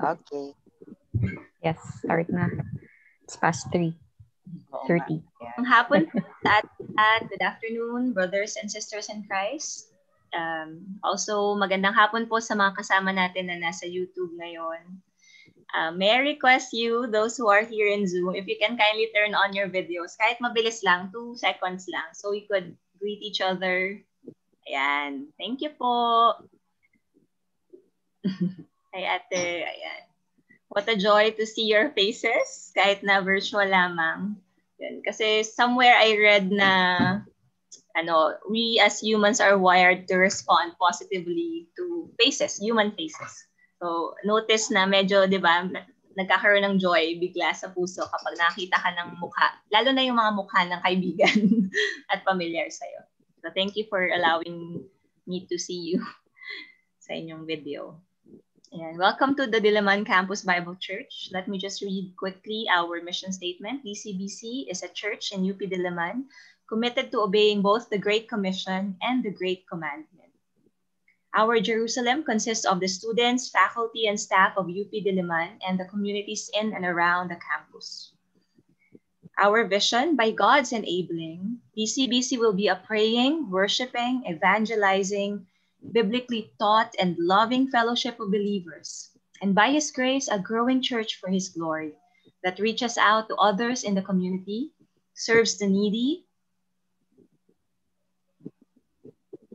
Okay. Yes, start na. It's past 3. Oo 30. nga. Ang hapon po at, at good afternoon, brothers and sisters in Christ. Um, also, magandang hapon po sa mga kasama natin na nasa YouTube ngayon. Uh, may I request you, those who are here in Zoom, if you can kindly turn on your videos, kahit mabilis lang, two seconds lang, so we could greet each other. Ayan. Thank you po. Ay ate, ayan. What a joy to see your faces, kahit na virtual lamang. Yun. Kasi somewhere I read na ano, we as humans are wired to respond positively to faces, human faces. So, notice na medyo, di ba, nagkakaroon ng joy bigla sa puso kapag nakita ka ng mukha. Lalo na yung mga mukha ng kaibigan at familiar sa'yo. So, thank you for allowing me to see you sa inyong video. And welcome to the Diliman Campus Bible Church. Let me just read quickly our mission statement. DCBC is a church in UP Diliman committed to obeying both the Great Commission and the Great Commandment. Our Jerusalem consists of the students, faculty, and staff of UP Diliman and the communities in and around the campus. Our vision, by God's enabling, DCBC will be a praying, worshiping, evangelizing, biblically taught, and loving fellowship of believers, and by His grace, a growing church for His glory that reaches out to others in the community, serves the needy,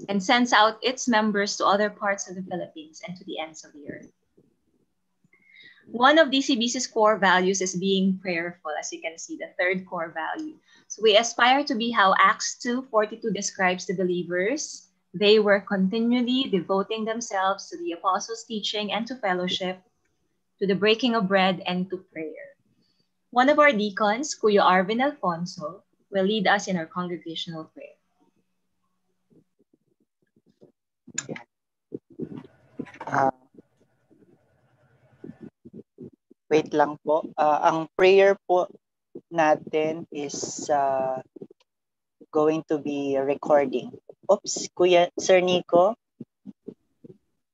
and sends out its members to other parts of the Philippines and to the ends of the earth. One of DCBC's core values is being prayerful, as you can see, the third core value. So we aspire to be how Acts 2:42 describes the believers. They were continually devoting themselves to the apostles' teaching and to fellowship, to the breaking of bread and to prayer. One of our deacons, Kuya Arvin Alfonso, will lead us in our congregational prayer. Ah, wait lang po. Ah, ang prayer po natin is ah, going to be recording. Oops, Kuya Sir Nico,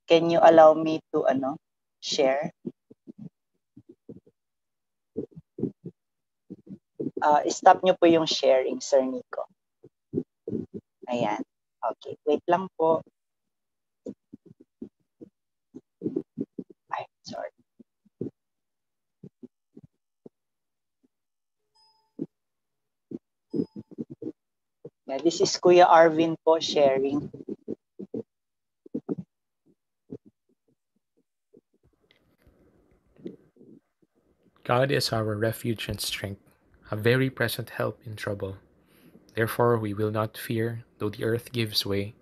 can you allow me to ano share? Ah, stop nyo po yung sharing, Sir Nico. Ayan. Okay, wait lang po. Ay, sorry. Yeah, this is Kuya Arvin po sharing. God is our refuge and strength, a very present help in trouble. Therefore we will not fear, though the earth gives way,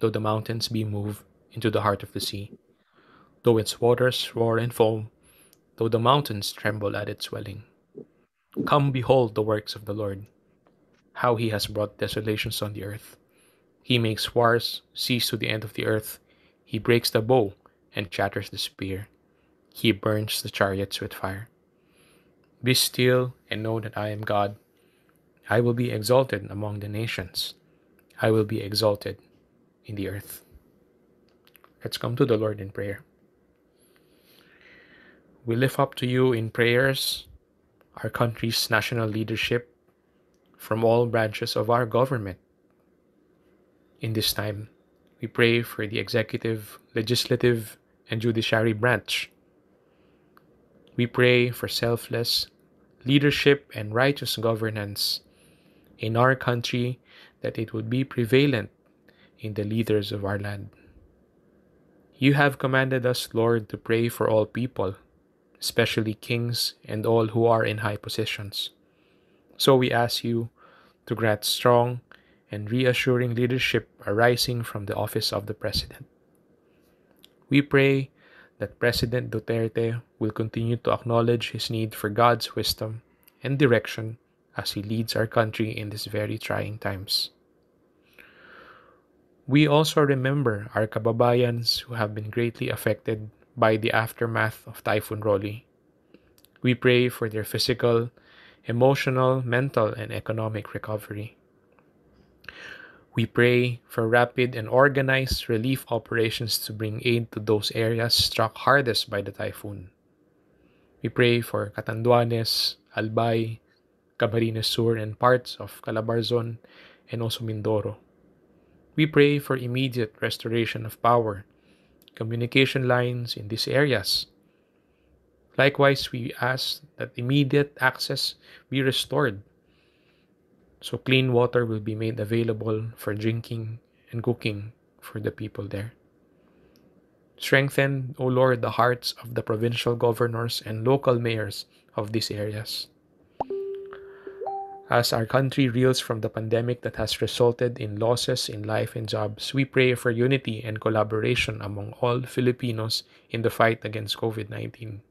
though the mountains be moved into the heart of the sea, though its waters roar and foam, though the mountains tremble at its swelling. Come behold the works of the Lord, how he has brought desolations on the earth. He makes wars cease to the end of the earth. He breaks the bow and shatters the spear. He burns the chariots with fire. Be still and know that I am God. I will be exalted among the nations. I will be exalted in the earth. Let's come to the Lord in prayer. We lift up to you in prayers our country's national leadership from all branches of our government. In this time, we pray for the executive, legislative, and judiciary branch. We pray for selfless leadership and righteous governance in our country that it would be prevalent in the leaders of our land. You have commanded us, Lord, to pray for all people, especially kings and all who are in high positions. So we ask you to grant strong and reassuring leadership arising from the office of the President. We pray that President Duterte will continue to acknowledge his need for God's wisdom and direction as he leads our country in these very trying times. We also remember our kababayans who have been greatly affected by the aftermath of Typhoon Rolly. We pray for their physical, emotional, mental, and economic recovery. We pray for rapid and organized relief operations to bring aid to those areas struck hardest by the typhoon. We pray for Catanduanes, Albay, Camarines Sur, and parts of Calabarzon and also Mindoro. We pray for immediate restoration of power, communication lines in these areas. Likewise, we ask that immediate access be restored so clean water will be made available for drinking and cooking for the people there. Strengthen, O Lord, the hearts of the provincial governors and local mayors of these areas. As our country reels from the pandemic that has resulted in losses in life and jobs, we pray for unity and collaboration among all Filipinos in the fight against COVID 19.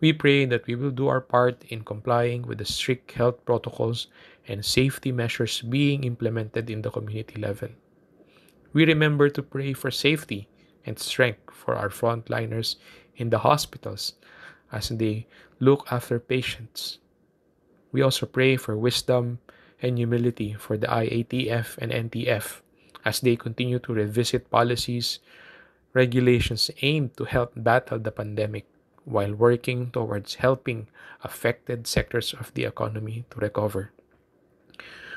We pray that we will do our part in complying with the strict health protocols and safety measures being implemented in the community level. We remember to pray for safety and strength for our frontliners in the hospitals as they look after patients. We also pray for wisdom and humility for the IATF and NTF as they continue to revisit policies, regulations aimed to help battle the pandemic while working towards helping affected sectors of the economy to recover.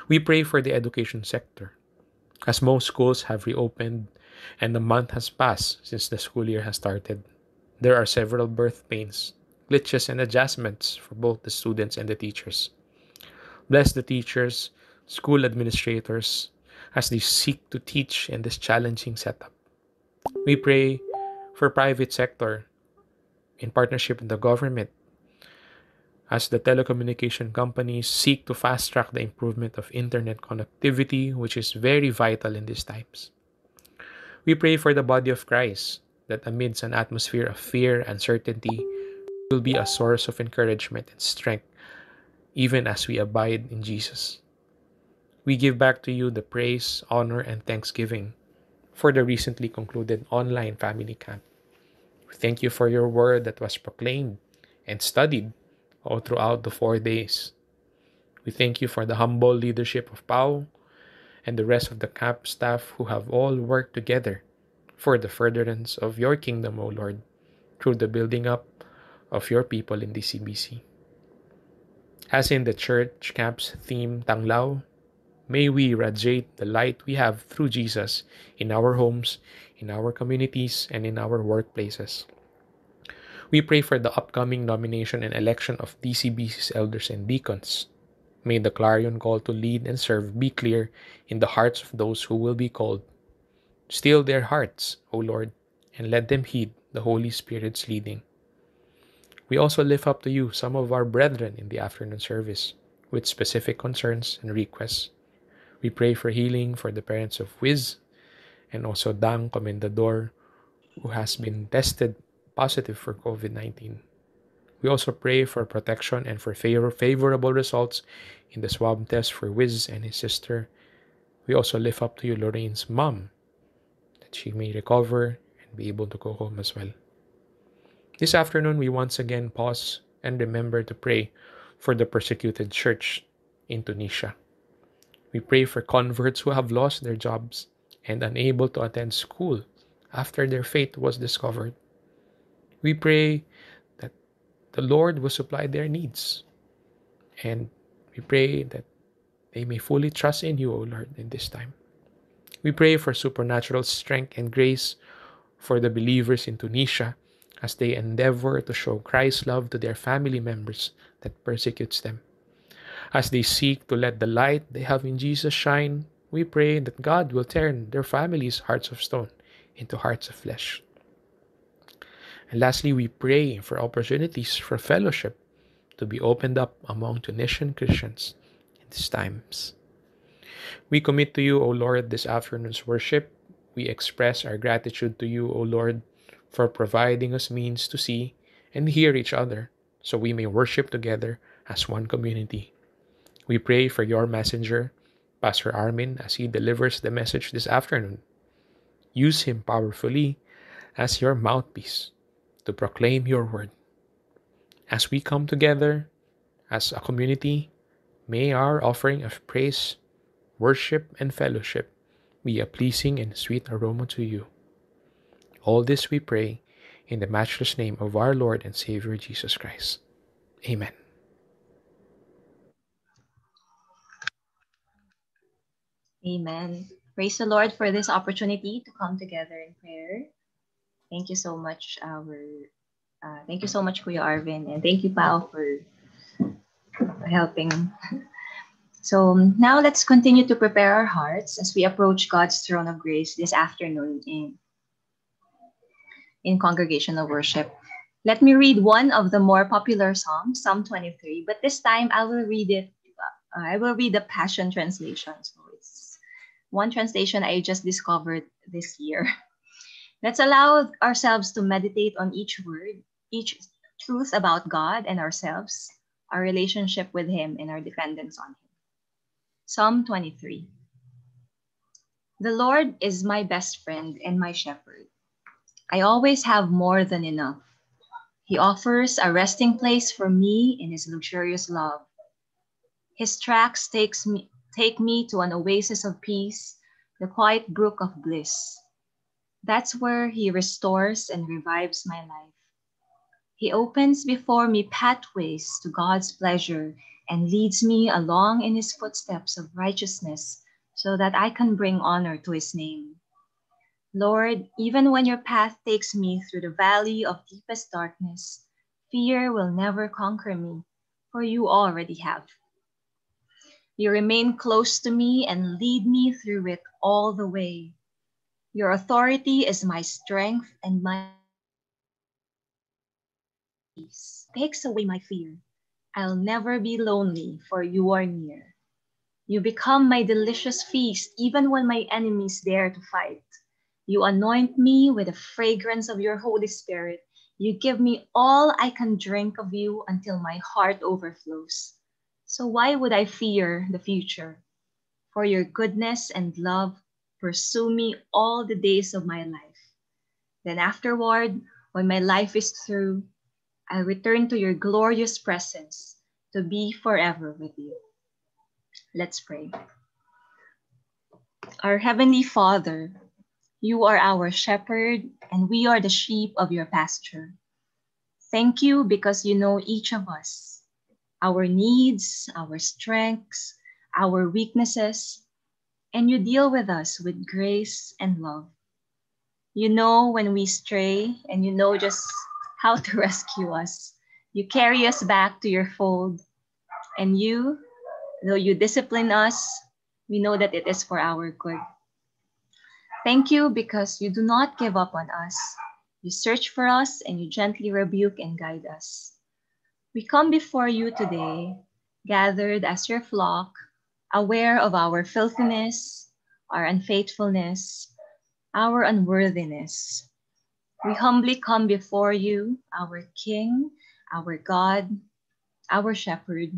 We pray for the education sector as most schools have reopened and a month has passed since the school year has started. There are several birth pains, glitches, and adjustments for both the students and the teachers. Bless the teachers, school administrators, as they seek to teach in this challenging setup. We pray for private sector in partnership with the government as the telecommunication companies seek to fast track the improvement of internet connectivity, which is very vital in these times. We pray for the body of Christ that amidst an atmosphere of fear and uncertainty will be a source of encouragement and strength even as we abide in Jesus. We give back to you the praise, honor, and thanksgiving for the recently concluded online family camp. Thank you for your word that was proclaimed and studied all throughout the four days. We thank you for the humble leadership of Pau and the rest of the camp staff who have all worked together for the furtherance of your kingdom, O Lord, through the building up of your people in DCBC. As in the church camp's theme, Tanglaw, may we radiate the light we have through Jesus in our homes, in our communities, and in our workplaces. We pray for the upcoming nomination and election of DCBC's elders and deacons. May the clarion call to lead and serve be clear in the hearts of those who will be called. Still their hearts, O Lord, and let them heed the Holy Spirit's leading. We also lift up to you some of our brethren in the afternoon service with specific concerns and requests. We pray for healing for the parents of Wiz and also Dang Comendador, who has been tested positive for COVID 19. We also pray for protection and for favor- favorable results in the swab test for Wiz and his sister. We also lift up to you Lorraine's mom, that she may recover and be able to go home as well. This afternoon, we once again pause and remember to pray for the persecuted church in Tunisia. We pray for converts who have lost their jobs and unable to attend school after their faith was discovered. We pray that the Lord will supply their needs. And we pray that they may fully trust in you, O Lord, in this time. We pray for supernatural strength and grace for the believers in Tunisia as they endeavor to show Christ's love to their family members that persecutes them. As they seek to let the light they have in Jesus shine, we pray that God will turn their families' hearts of stone into hearts of flesh. And lastly, we pray for opportunities for fellowship to be opened up among Tunisian Christians in these times. We commit to you, O Lord, this afternoon's worship. We express our gratitude to you, O Lord, for providing us means to see and hear each other so we may worship together as one community. We pray for your messenger, Pastor Armin, as he delivers the message this afternoon. Use him powerfully as your mouthpiece to proclaim your word. As we come together as a community, may our offering of praise, worship, and fellowship be a pleasing and sweet aroma to you. All this we pray In the matchless name of our Lord and Savior Jesus Christ. Amen. Amen. Praise the Lord for this opportunity to come together in prayer. Thank you so much, our uh, thank you so much, Kuya Arvin, and thank you, Pau, for helping. So now let's continue to prepare our hearts as we approach God's throne of grace this afternoon in, in congregational worship. Let me read one of the more popular Psalms, Psalm 23, but this time I will read it. Uh, I will read the Passion Translation. So one translation I just discovered this year. Let's allow ourselves to meditate on each word, each truth about God and ourselves, our relationship with Him, and our dependence on Him. Psalm 23 The Lord is my best friend and my shepherd. I always have more than enough. He offers a resting place for me in His luxurious love. His tracks takes me, take me to an oasis of peace, the quiet brook of bliss. That's where He restores and revives my life. He opens before me pathways to God's pleasure and leads me along in His footsteps of righteousness so that I can bring honor to His name. Lord, even when your path takes me through the valley of deepest darkness, fear will never conquer me, for you already have. You remain close to me and lead me through it all the way. Your authority is my strength and my peace. Takes away my fear. I'll never be lonely, for you are near. You become my delicious feast, even when my enemies dare to fight. You anoint me with the fragrance of your Holy Spirit. You give me all I can drink of you until my heart overflows. So why would I fear the future? For your goodness and love pursue me all the days of my life. Then afterward, when my life is through, I'll return to your glorious presence to be forever with you. Let's pray. Our Heavenly Father, you are our shepherd, and we are the sheep of your pasture. Thank you because you know each of us, our needs, our strengths, our weaknesses, and you deal with us with grace and love. You know when we stray, and you know just how to rescue us. You carry us back to your fold. And you, though you discipline us, we know that it is for our good. Thank you because you do not give up on us. You search for us and you gently rebuke and guide us. We come before you today, gathered as your flock, aware of our filthiness, our unfaithfulness, our unworthiness. We humbly come before you, our King, our God, our Shepherd,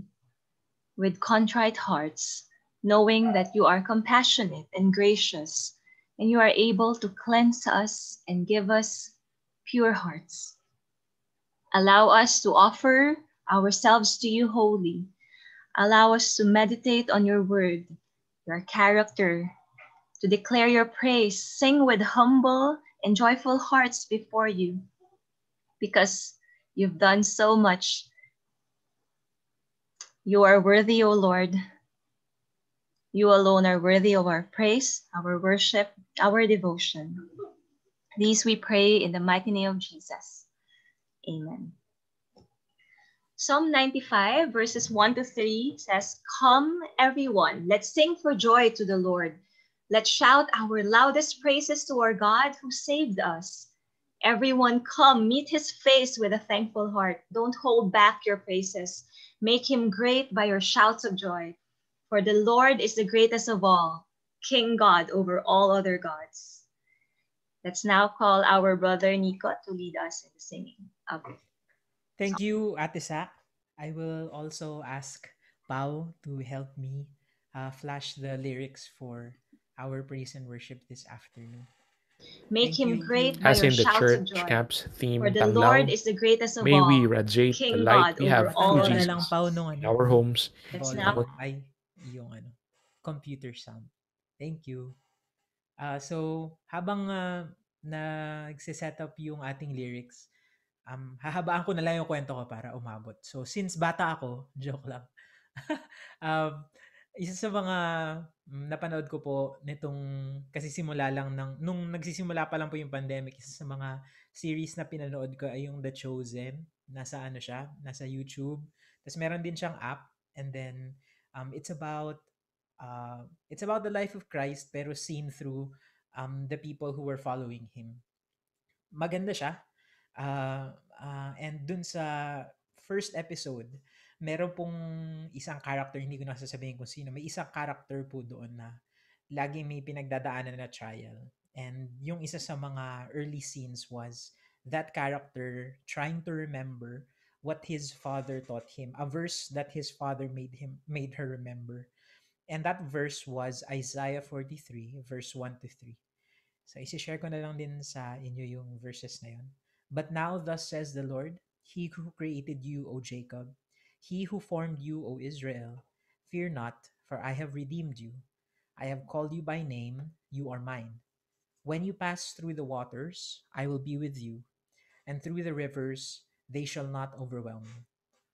with contrite hearts, knowing that you are compassionate and gracious, and you are able to cleanse us and give us pure hearts. Allow us to offer ourselves to you wholly. Allow us to meditate on your word, your character, to declare your praise, sing with humble and joyful hearts before you, because you've done so much. You are worthy, O Lord. You alone are worthy of our praise, our worship, our devotion. These we pray in the mighty name of Jesus. Amen. Psalm 95, verses 1 to 3 says, Come, everyone, let's sing for joy to the Lord. Let's shout our loudest praises to our God who saved us. Everyone, come, meet his face with a thankful heart. Don't hold back your praises. Make him great by your shouts of joy. For the Lord is the greatest of all, King God over all other gods. Let's now call our brother Nico to lead us in the singing of Thank you, Ate Sak. I will also ask Pau to help me uh, flash the lyrics for our praise and worship this afternoon. Make Thank him you. great by As your in the church joy. camp's theme, For the Tanglaw, Lord is the greatest of may all. we radiate the light God we have all through Jesus lang Pau nung in ano, our homes. Now ay yung ano, computer sound. Thank you. Uh, so, habang uh, na nagsiset up yung ating lyrics, um, hahabaan ko na lang yung kwento ko para umabot. So, since bata ako, joke lang. um, isa sa mga mm, napanood ko po nitong kasi simula lang ng nung nagsisimula pa lang po yung pandemic isa sa mga series na pinanood ko ay yung The Chosen. Nasa ano siya? Nasa YouTube. Tapos meron din siyang app. And then um, it's about uh, it's about the life of Christ pero seen through um, the people who were following him. Maganda siya uh, uh, and dun sa first episode meron pong isang character, hindi ko na sasabihin kung sino, may isang character po doon na laging may pinagdadaanan na trial. And yung isa sa mga early scenes was that character trying to remember what his father taught him, a verse that his father made him made her remember. And that verse was Isaiah 43 verse 1 to 3. So isi-share ko na lang din sa inyo yung verses na yun. But now thus says the Lord, He who created you, O Jacob, he who formed you, O Israel, fear not, for I have redeemed you. I have called you by name, you are mine. When you pass through the waters, I will be with you, and through the rivers, they shall not overwhelm you.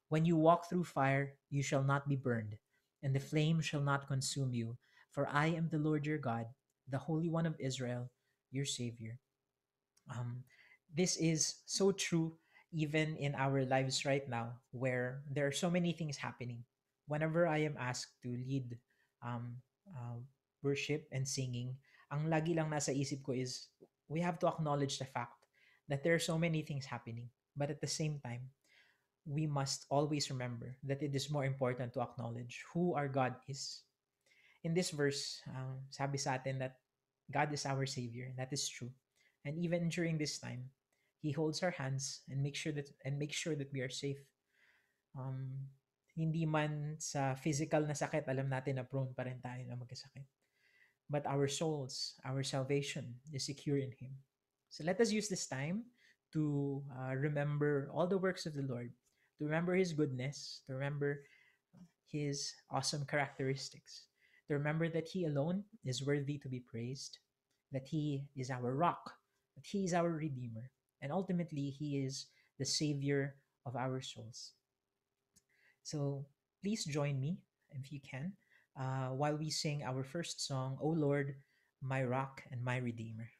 When you walk through fire, you shall not be burned, and the flame shall not consume you, for I am the Lord your God, the Holy One of Israel, your Savior. Um, this is so true even in our lives right now where there are so many things happening. Whenever i am asked to lead um, uh, worship and singing ang lagi lang nasa isip ko is we have to acknowledge the fact that there are so many things happening. But at the same time we must always remember that it is more important to acknowledge who our god is. In this verse um, sabi sa atin that god is our savior. That is true. And even during this time he holds our hands and make sure that and make sure that we are safe. Um, hindi man sa physical na sakit, alam natin na prone pa rin tayo na magkasakit. But our souls, our salvation is secure in Him. So let us use this time to uh, remember all the works of the Lord, to remember His goodness, to remember His awesome characteristics, to remember that He alone is worthy to be praised, that He is our rock, that He is our Redeemer, and ultimately, He is the Savior of our souls. So please join me, if you can, uh, while we sing our first song, O Lord, my rock and my redeemer.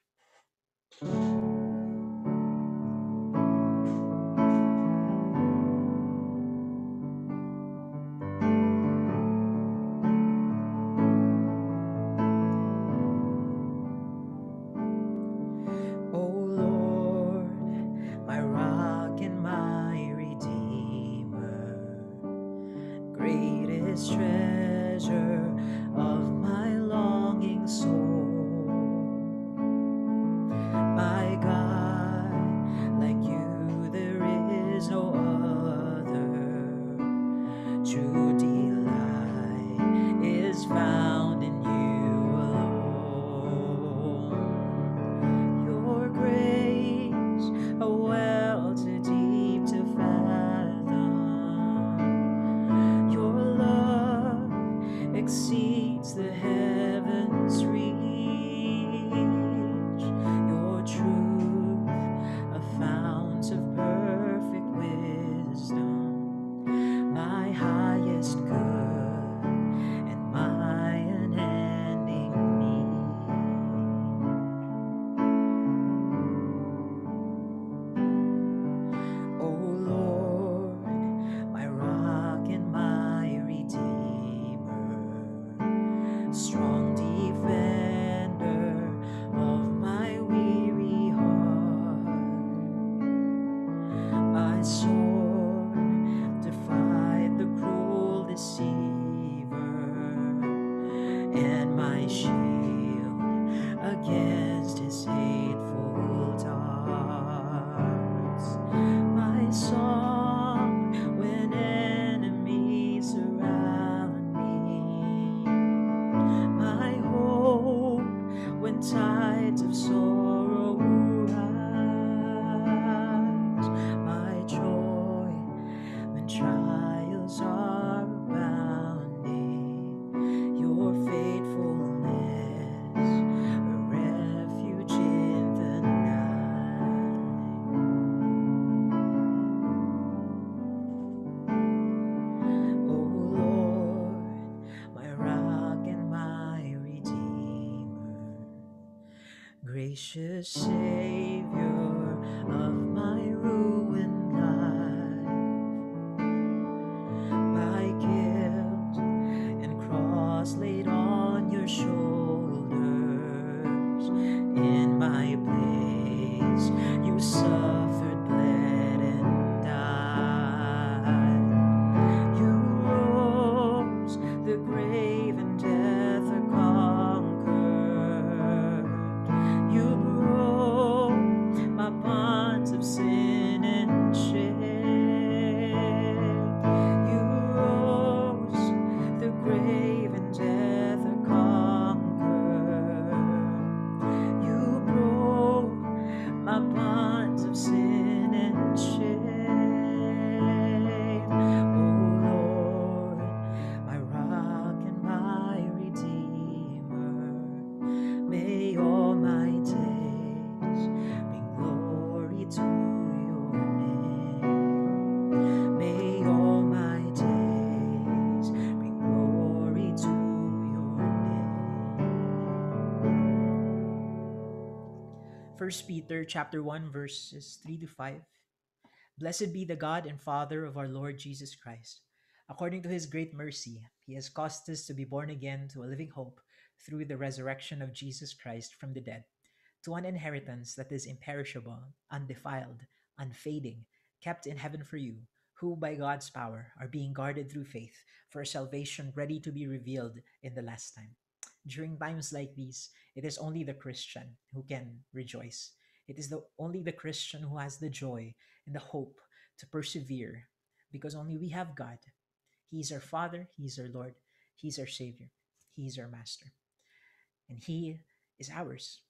Savior of my ruined life, my guilt and cross laid on your shoulders. In my place, you suffered, First Peter chapter 1 verses 3 to 5. Blessed be the God and Father of our Lord Jesus Christ. According to his great mercy, he has caused us to be born again to a living hope through the resurrection of Jesus Christ from the dead, to an inheritance that is imperishable, undefiled, unfading, kept in heaven for you, who by God's power are being guarded through faith for a salvation ready to be revealed in the last time. During times like these, it is only the Christian who can rejoice. It is the only the Christian who has the joy and the hope to persevere because only we have God. He is our Father, He is our Lord, He is our Savior, He is our Master. And He is ours.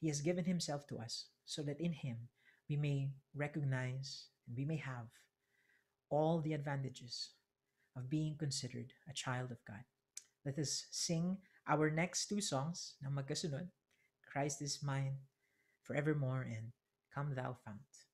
He has given Himself to us so that in Him we may recognize and we may have all the advantages of being considered a child of God. Let us sing our next two songs na magkasunod, Christ is mine forevermore and Come Thou Fount.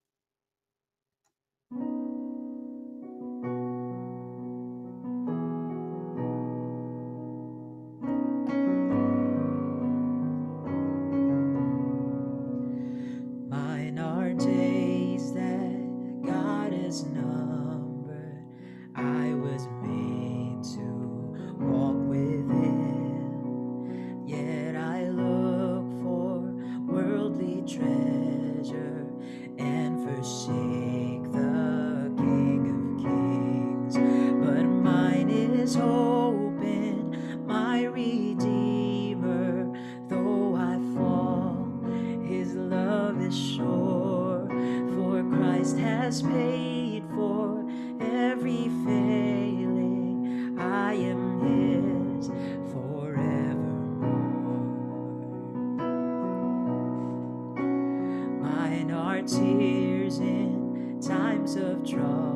Tears in times of trouble,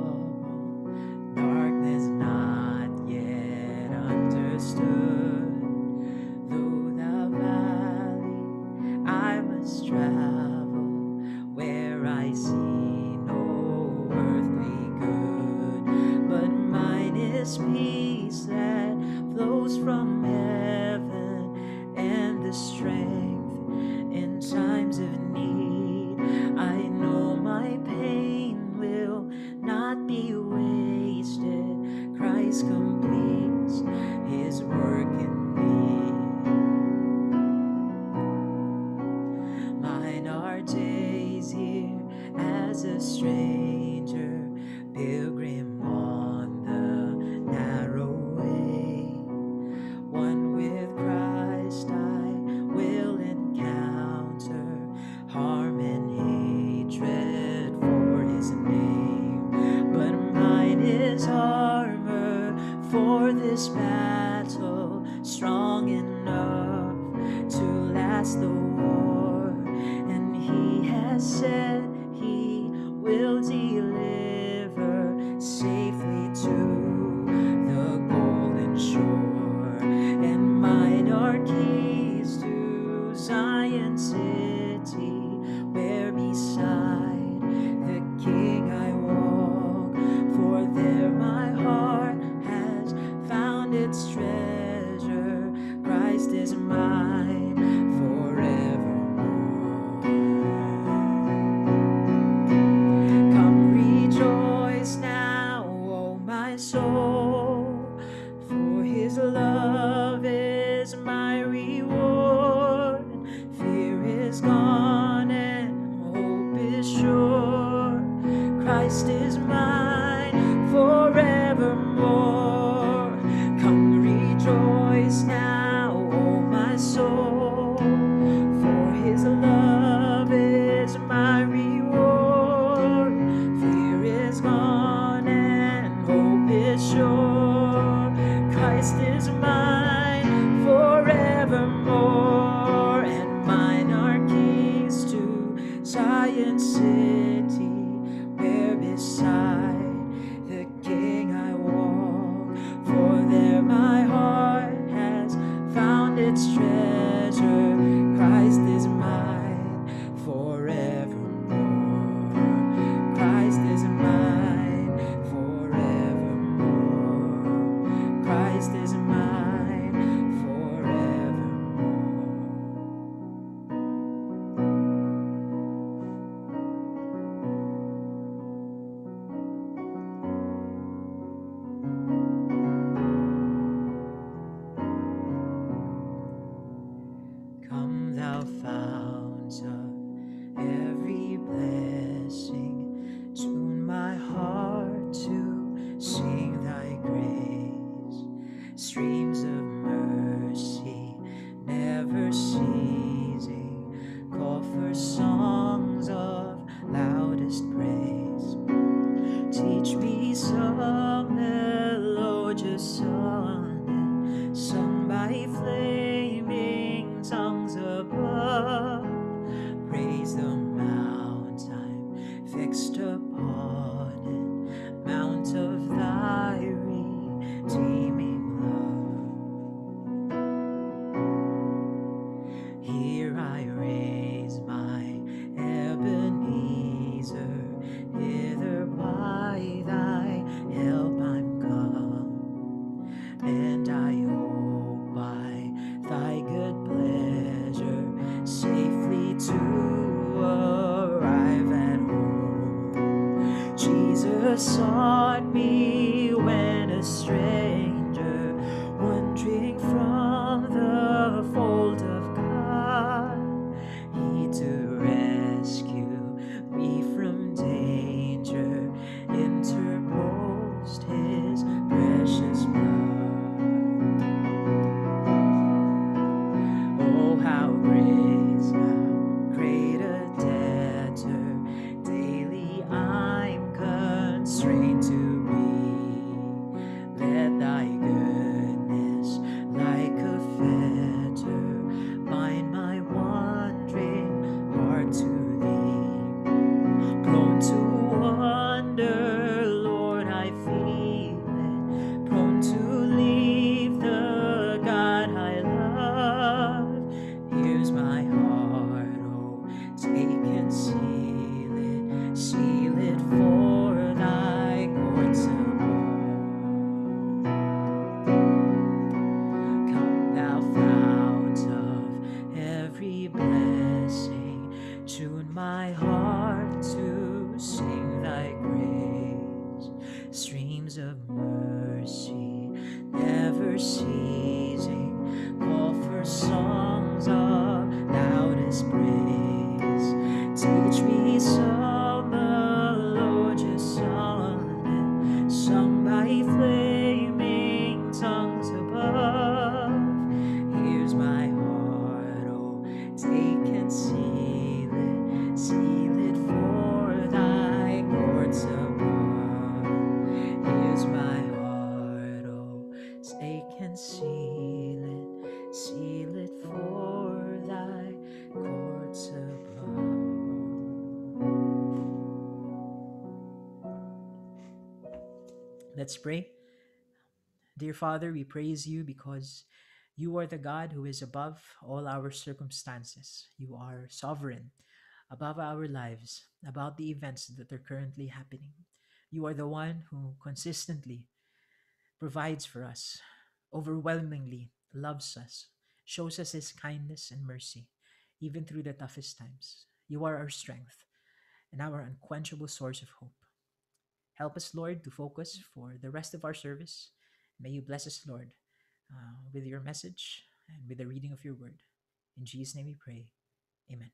sisters Let's pray. Dear Father, we praise you because you are the God who is above all our circumstances. You are sovereign above our lives, about the events that are currently happening. You are the one who consistently provides for us, overwhelmingly loves us, shows us his kindness and mercy, even through the toughest times. You are our strength and our unquenchable source of hope. Help us, Lord, to focus for the rest of our service. May you bless us, Lord, uh, with your message and with the reading of your word. In Jesus' name we pray. Amen.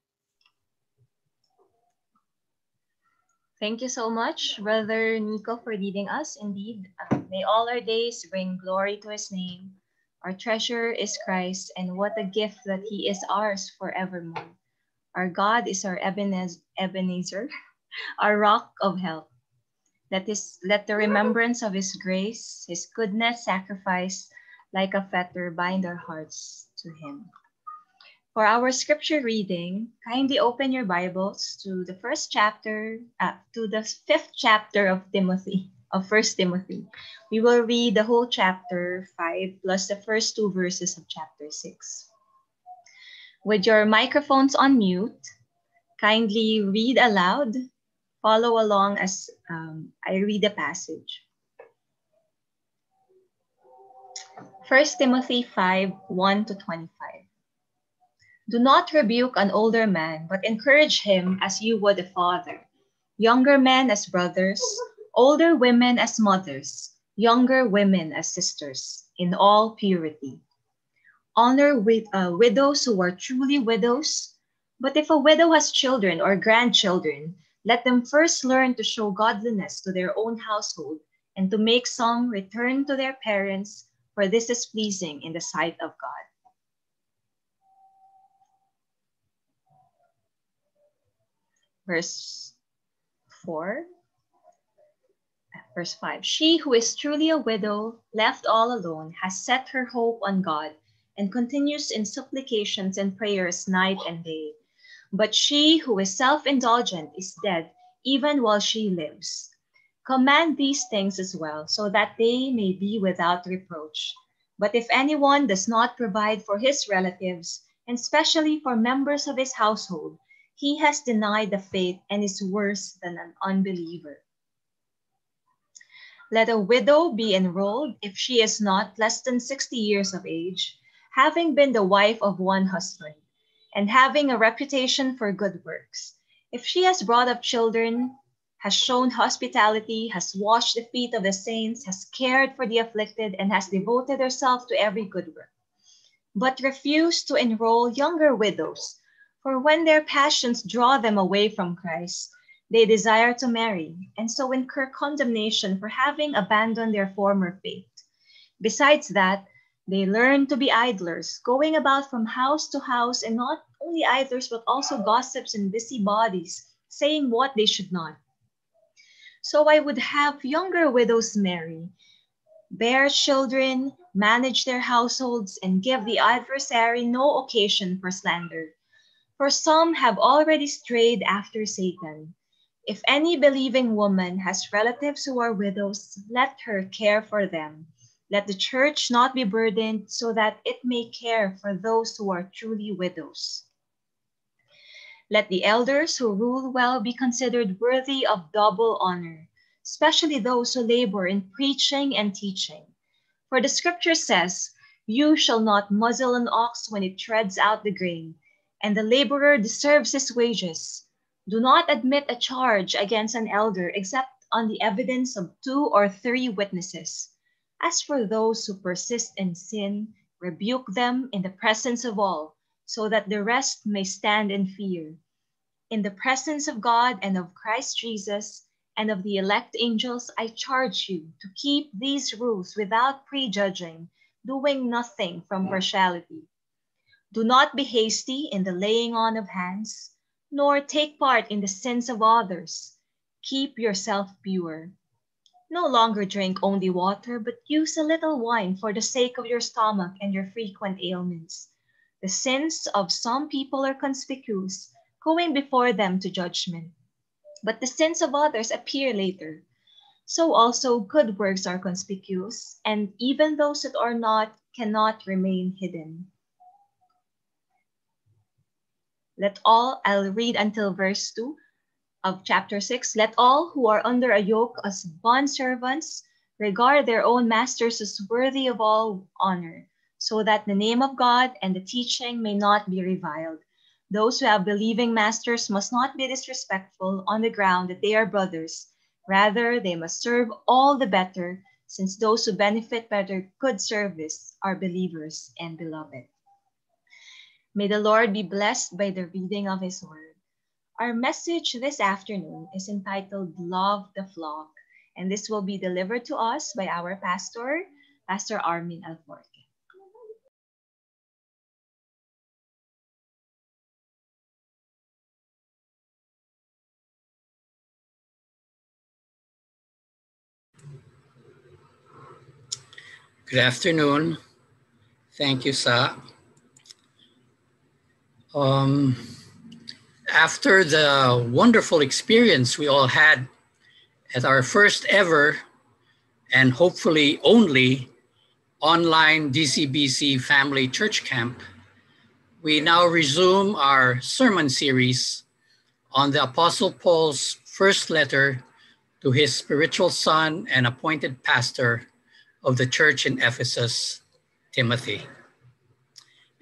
Thank you so much, Brother Nico, for leading us. Indeed, uh, may all our days bring glory to his name. Our treasure is Christ, and what a gift that he is ours forevermore. Our God is our Ebenezer, our rock of help. Let, his, let the remembrance of his grace, his goodness, sacrifice like a fetter bind our hearts to him. For our scripture reading, kindly open your Bibles to the first chapter, uh, to the fifth chapter of Timothy, of First Timothy. We will read the whole chapter 5 plus the first two verses of chapter 6. With your microphones on mute, kindly read aloud. Follow along as um, I read the passage. 1 Timothy 5 1 to 25. Do not rebuke an older man, but encourage him as you would a father. Younger men as brothers, older women as mothers, younger women as sisters, in all purity. Honor with uh, widows who are truly widows. But if a widow has children or grandchildren, let them first learn to show godliness to their own household and to make some return to their parents, for this is pleasing in the sight of God. verse 4. Verse 5 She who is truly a widow, left all alone, has set her hope on God and continues in supplications and prayers night and day. But she who is self indulgent is dead even while she lives. Command these things as well, so that they may be without reproach. But if anyone does not provide for his relatives, and especially for members of his household, he has denied the faith and is worse than an unbeliever. Let a widow be enrolled if she is not less than 60 years of age, having been the wife of one husband, and having a reputation for good works. If she has brought up children, has shown hospitality, has washed the feet of the saints, has cared for the afflicted, and has devoted herself to every good work, but refuse to enroll younger widows for when their passions draw them away from Christ, they desire to marry, and so incur condemnation for having abandoned their former faith. Besides that, they learn to be idlers, going about from house to house, and not only idlers, but also gossips and busybodies, saying what they should not. So I would have younger widows marry, bear children, manage their households, and give the adversary no occasion for slander for some have already strayed after Satan. If any believing woman has relatives who are widows, let her care for them. Let the church not be burdened so that it may care for those who are truly widows. Let the elders who rule well be considered worthy of double honor, especially those who labor in preaching and teaching. For the scripture says, You shall not muzzle an ox when it treads out the grain and the laborer deserves his wages. Do not admit a charge against an elder except on the evidence of two or three witnesses. As for those who persist in sin, rebuke them in the presence of all, so that the rest may stand in fear. In the presence of God and of Christ Jesus and of the elect angels, I charge you to keep these rules without prejudging, doing nothing from partiality do not be hasty in the laying on of hands, nor take part in the sins of others. Keep yourself pure. No longer drink only water, but use a little wine for the sake of your stomach and your frequent ailments. The sins of some people are conspicuous, going before them to judgment. But the sins of others appear later. So also good works are conspicuous, and even those that are not cannot remain hidden. Let all, I'll read until verse 2 of chapter 6. Let all who are under a yoke as bond servants regard their own masters as worthy of all honor, so that the name of God and the teaching may not be reviled. Those who have believing masters must not be disrespectful on the ground that they are brothers. Rather, they must serve all the better, since those who benefit by their good service are believers and beloved. May the Lord be blessed by the reading of his word. Our message this afternoon is entitled Love the Flock, and this will be delivered to us by our pastor, Pastor Armin Alforque. Good afternoon. Thank you, Sa. Um, after the wonderful experience we all had at our first ever and hopefully only online DCBC Family Church Camp, we now resume our sermon series on the Apostle Paul's first letter to his spiritual son and appointed pastor of the church in Ephesus, Timothy.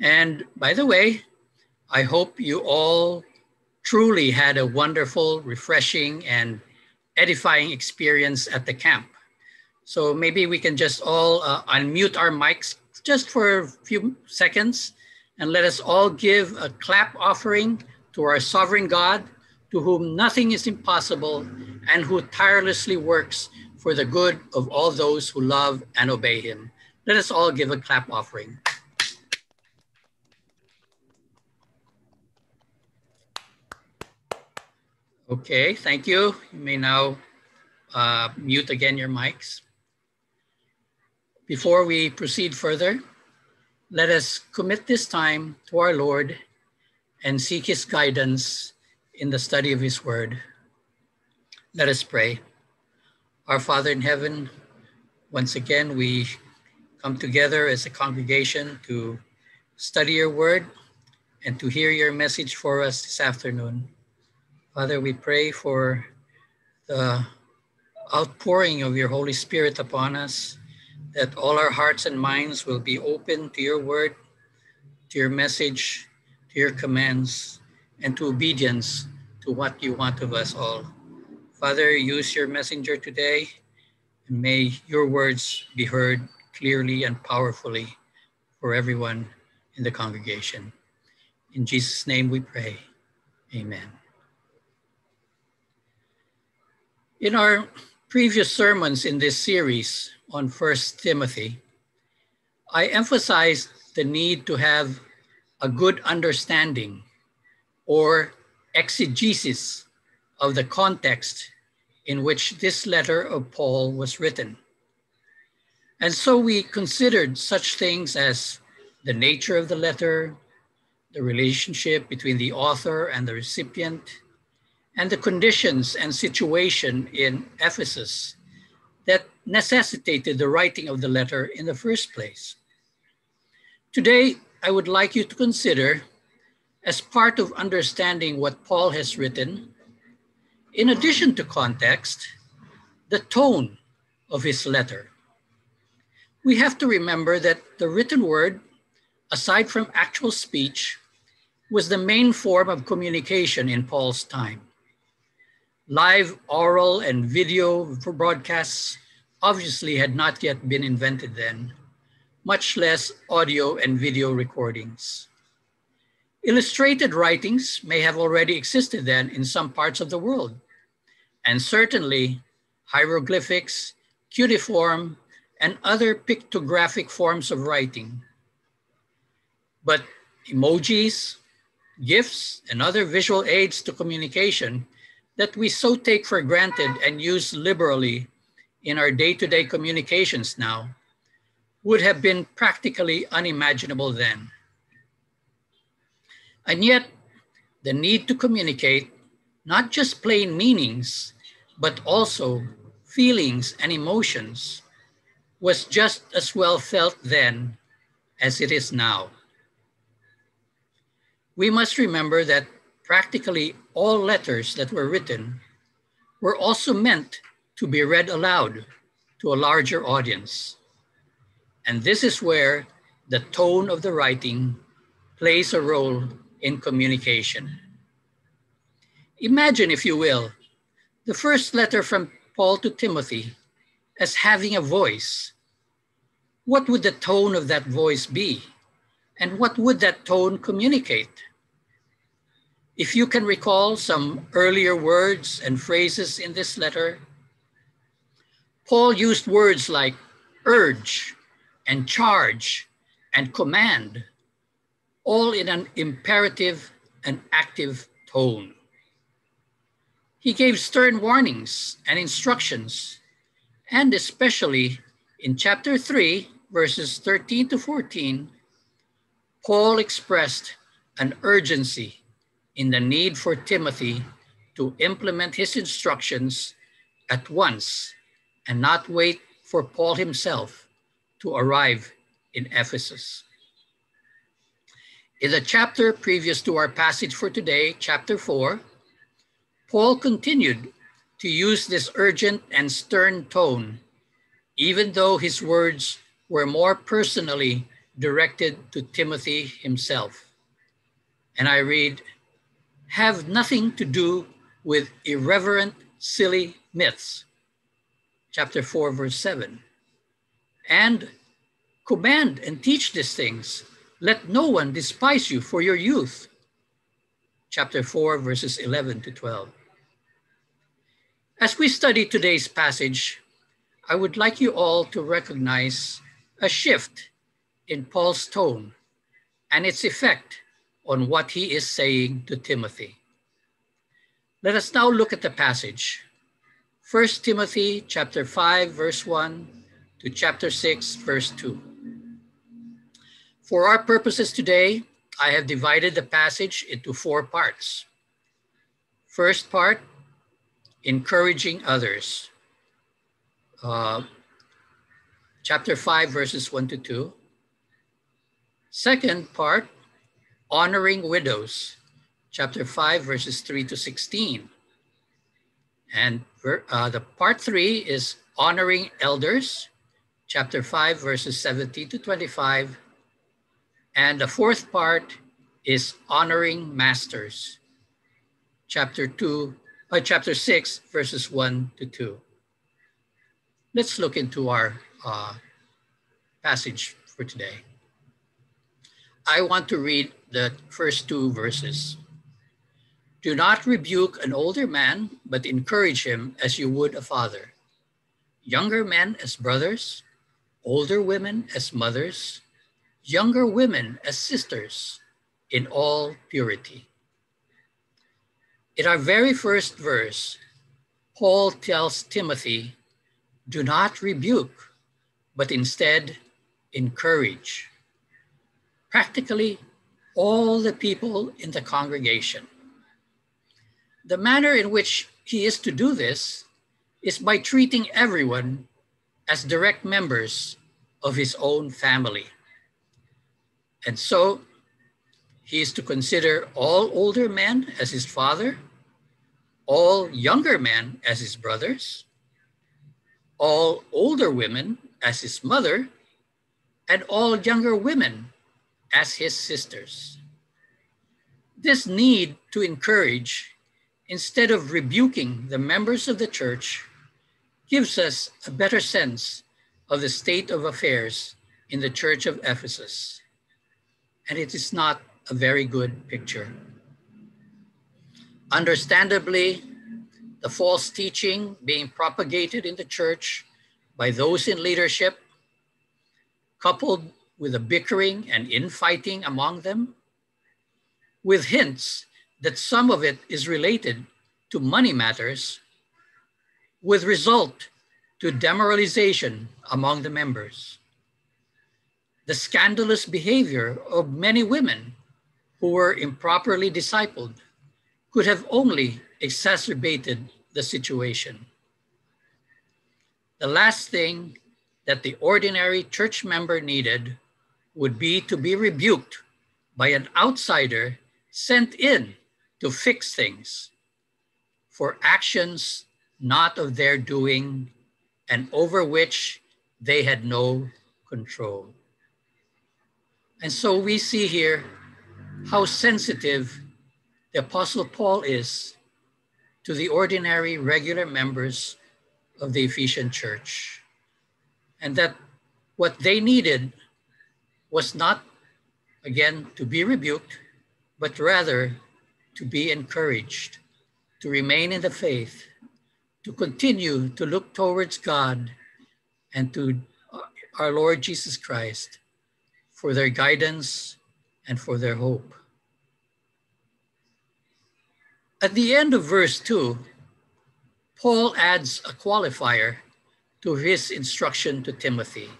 And by the way, I hope you all truly had a wonderful, refreshing, and edifying experience at the camp. So maybe we can just all uh, unmute our mics just for a few seconds and let us all give a clap offering to our sovereign God, to whom nothing is impossible and who tirelessly works for the good of all those who love and obey him. Let us all give a clap offering. Okay, thank you. You may now uh, mute again your mics. Before we proceed further, let us commit this time to our Lord and seek his guidance in the study of his word. Let us pray. Our Father in heaven, once again, we come together as a congregation to study your word and to hear your message for us this afternoon. Father, we pray for the outpouring of your Holy Spirit upon us, that all our hearts and minds will be open to your word, to your message, to your commands, and to obedience to what you want of us all. Father, use your messenger today, and may your words be heard clearly and powerfully for everyone in the congregation. In Jesus' name we pray. Amen. In our previous sermons in this series on First Timothy, I emphasized the need to have a good understanding or exegesis of the context in which this letter of Paul was written. And so we considered such things as the nature of the letter, the relationship between the author and the recipient, and the conditions and situation in Ephesus that necessitated the writing of the letter in the first place. Today, I would like you to consider, as part of understanding what Paul has written, in addition to context, the tone of his letter. We have to remember that the written word, aside from actual speech, was the main form of communication in Paul's time. Live oral and video broadcasts obviously had not yet been invented then, much less audio and video recordings. Illustrated writings may have already existed then in some parts of the world, and certainly hieroglyphics, cuneiform, and other pictographic forms of writing. But emojis, GIFs, and other visual aids to communication that we so take for granted and use liberally in our day-to-day communications now would have been practically unimaginable then. And yet, the need to communicate not just plain meanings, but also feelings and emotions was just as well felt then as it is now. We must remember that practically all letters that were written were also meant to be read aloud to a larger audience. And this is where the tone of the writing plays a role in communication. Imagine, if you will, the first letter from Paul to Timothy as having a voice. What would the tone of that voice be? And what would that tone communicate? If you can recall some earlier words and phrases in this letter, Paul used words like urge and charge and command, all in an imperative and active tone. He gave stern warnings and instructions, and especially in chapter 3, verses 13 to 14, Paul expressed an urgency in the need for Timothy to implement his instructions at once and not wait for Paul himself to arrive in Ephesus. In the chapter previous to our passage for today, chapter 4, Paul continued to use this urgent and stern tone, even though his words were more personally directed to Timothy himself. And I read, have nothing to do with irreverent, silly myths. Chapter 4, verse 7. And command and teach these things. Let no one despise you for your youth. Chapter 4, verses 11 to 12. As we study today's passage, I would like you all to recognize a shift in Paul's tone and its effect on what he is saying to Timothy. Let us now look at the passage. 1 Timothy chapter 5 verse 1 to chapter 6 verse 2. For our purposes today, I have divided the passage into four parts. First part, encouraging others. Uh, chapter 5, verses 1 to 2. Second part, honoring widows, chapter 5, verses 3 to 16. And uh, the part 3 is honoring elders, chapter 5, verses 17 to 25. And the fourth part is honoring masters, chapter 2, uh, chapter 6, verses 1 to 2. Let's look into our uh, passage for today. I want to read the first two verses. Do not rebuke an older man, but encourage him as you would a father. Younger men as brothers, older women as mothers, younger women as sisters in all purity. In our very first verse, Paul tells Timothy, do not rebuke, but instead encourage. Practically all the people in the congregation. The manner in which he is to do this is by treating everyone as direct members of his own family. And so he is to consider all older men as his father, all younger men as his brothers, all older women as his mother, and all younger women as his sisters. This need to encourage instead of rebuking the members of the church gives us a better sense of the state of affairs in the church of Ephesus and it is not a very good picture. Understandably, the false teaching being propagated in the church by those in leadership, coupled with a bickering and infighting among them, with hints that some of it is related to money matters, with result to demoralization among the members the scandalous behavior of many women who were improperly discipled could have only exacerbated the situation. The last thing that the ordinary church member needed would be to be rebuked by an outsider sent in to fix things for actions not of their doing and over which they had no control. And so we see here how sensitive the Apostle Paul is to the ordinary, regular members of the Ephesian church. And that what they needed was not, again, to be rebuked, but rather to be encouraged, to remain in the faith, to continue to look towards God and to uh, our Lord Jesus Christ for their guidance and for their hope. At the end of verse 2, Paul adds a qualifier to his instruction to Timothy.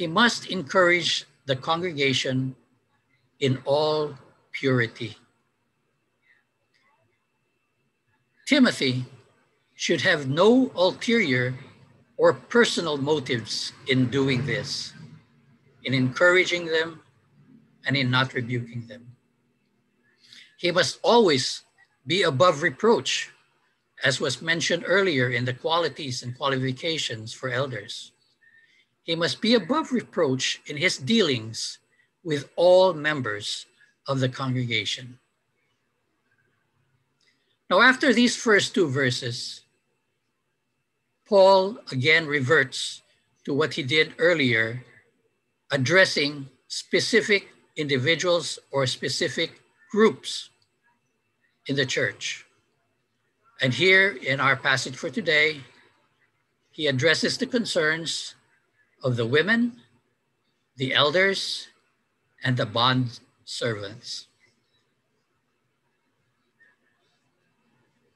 He must encourage the congregation in all purity. Timothy should have no ulterior or personal motives in doing this, in encouraging them and in not rebuking them. He must always be above reproach, as was mentioned earlier in the qualities and qualifications for elders. He must be above reproach in his dealings with all members of the congregation. Now, after these first two verses, Paul again reverts to what he did earlier, addressing specific individuals or specific groups in the church. And here in our passage for today, he addresses the concerns of the women, the elders, and the bond servants.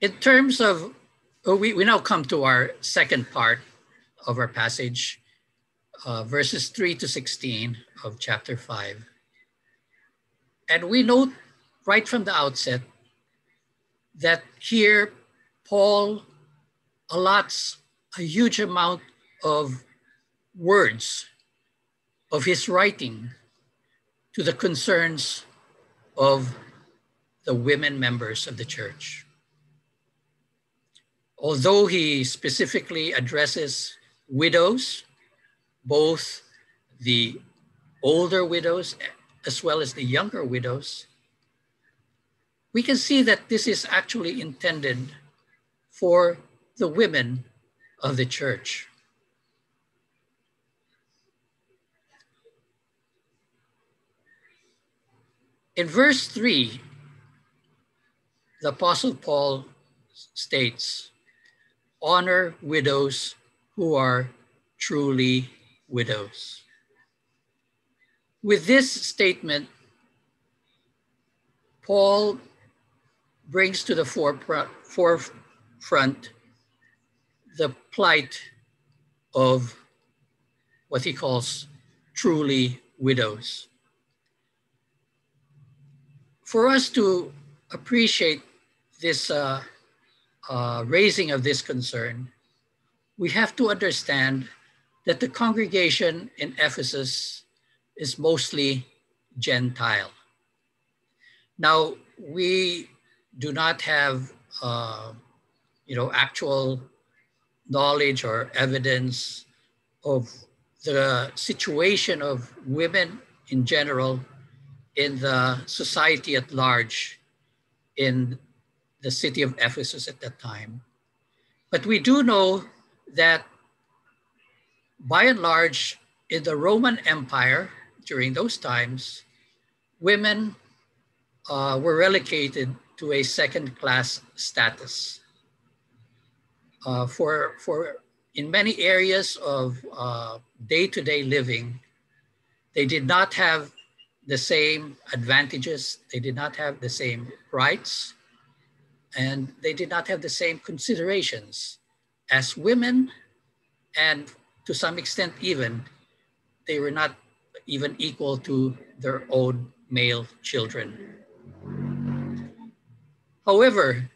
In terms of, oh, we, we now come to our second part of our passage, uh, verses 3 to 16 of chapter 5. And we note right from the outset that here Paul allots a huge amount of words of his writing to the concerns of the women members of the church. Although he specifically addresses widows, both the older widows as well as the younger widows, we can see that this is actually intended for the women of the church. In verse 3, the Apostle Paul states, honor widows who are truly widows. With this statement, Paul brings to the forefront, the plight of what he calls truly widows for us to appreciate this uh, uh, raising of this concern, we have to understand that the congregation in Ephesus is mostly Gentile. Now, we do not have, uh, you know, actual knowledge or evidence of the situation of women in general in the society at large in the city of Ephesus at that time. But we do know that by and large, in the Roman Empire during those times, women uh, were relegated to a second class status. Uh, for, for in many areas of day to day living, they did not have the same advantages, they did not have the same rights, and they did not have the same considerations as women, and to some extent, even they were not even equal to their own male children. However,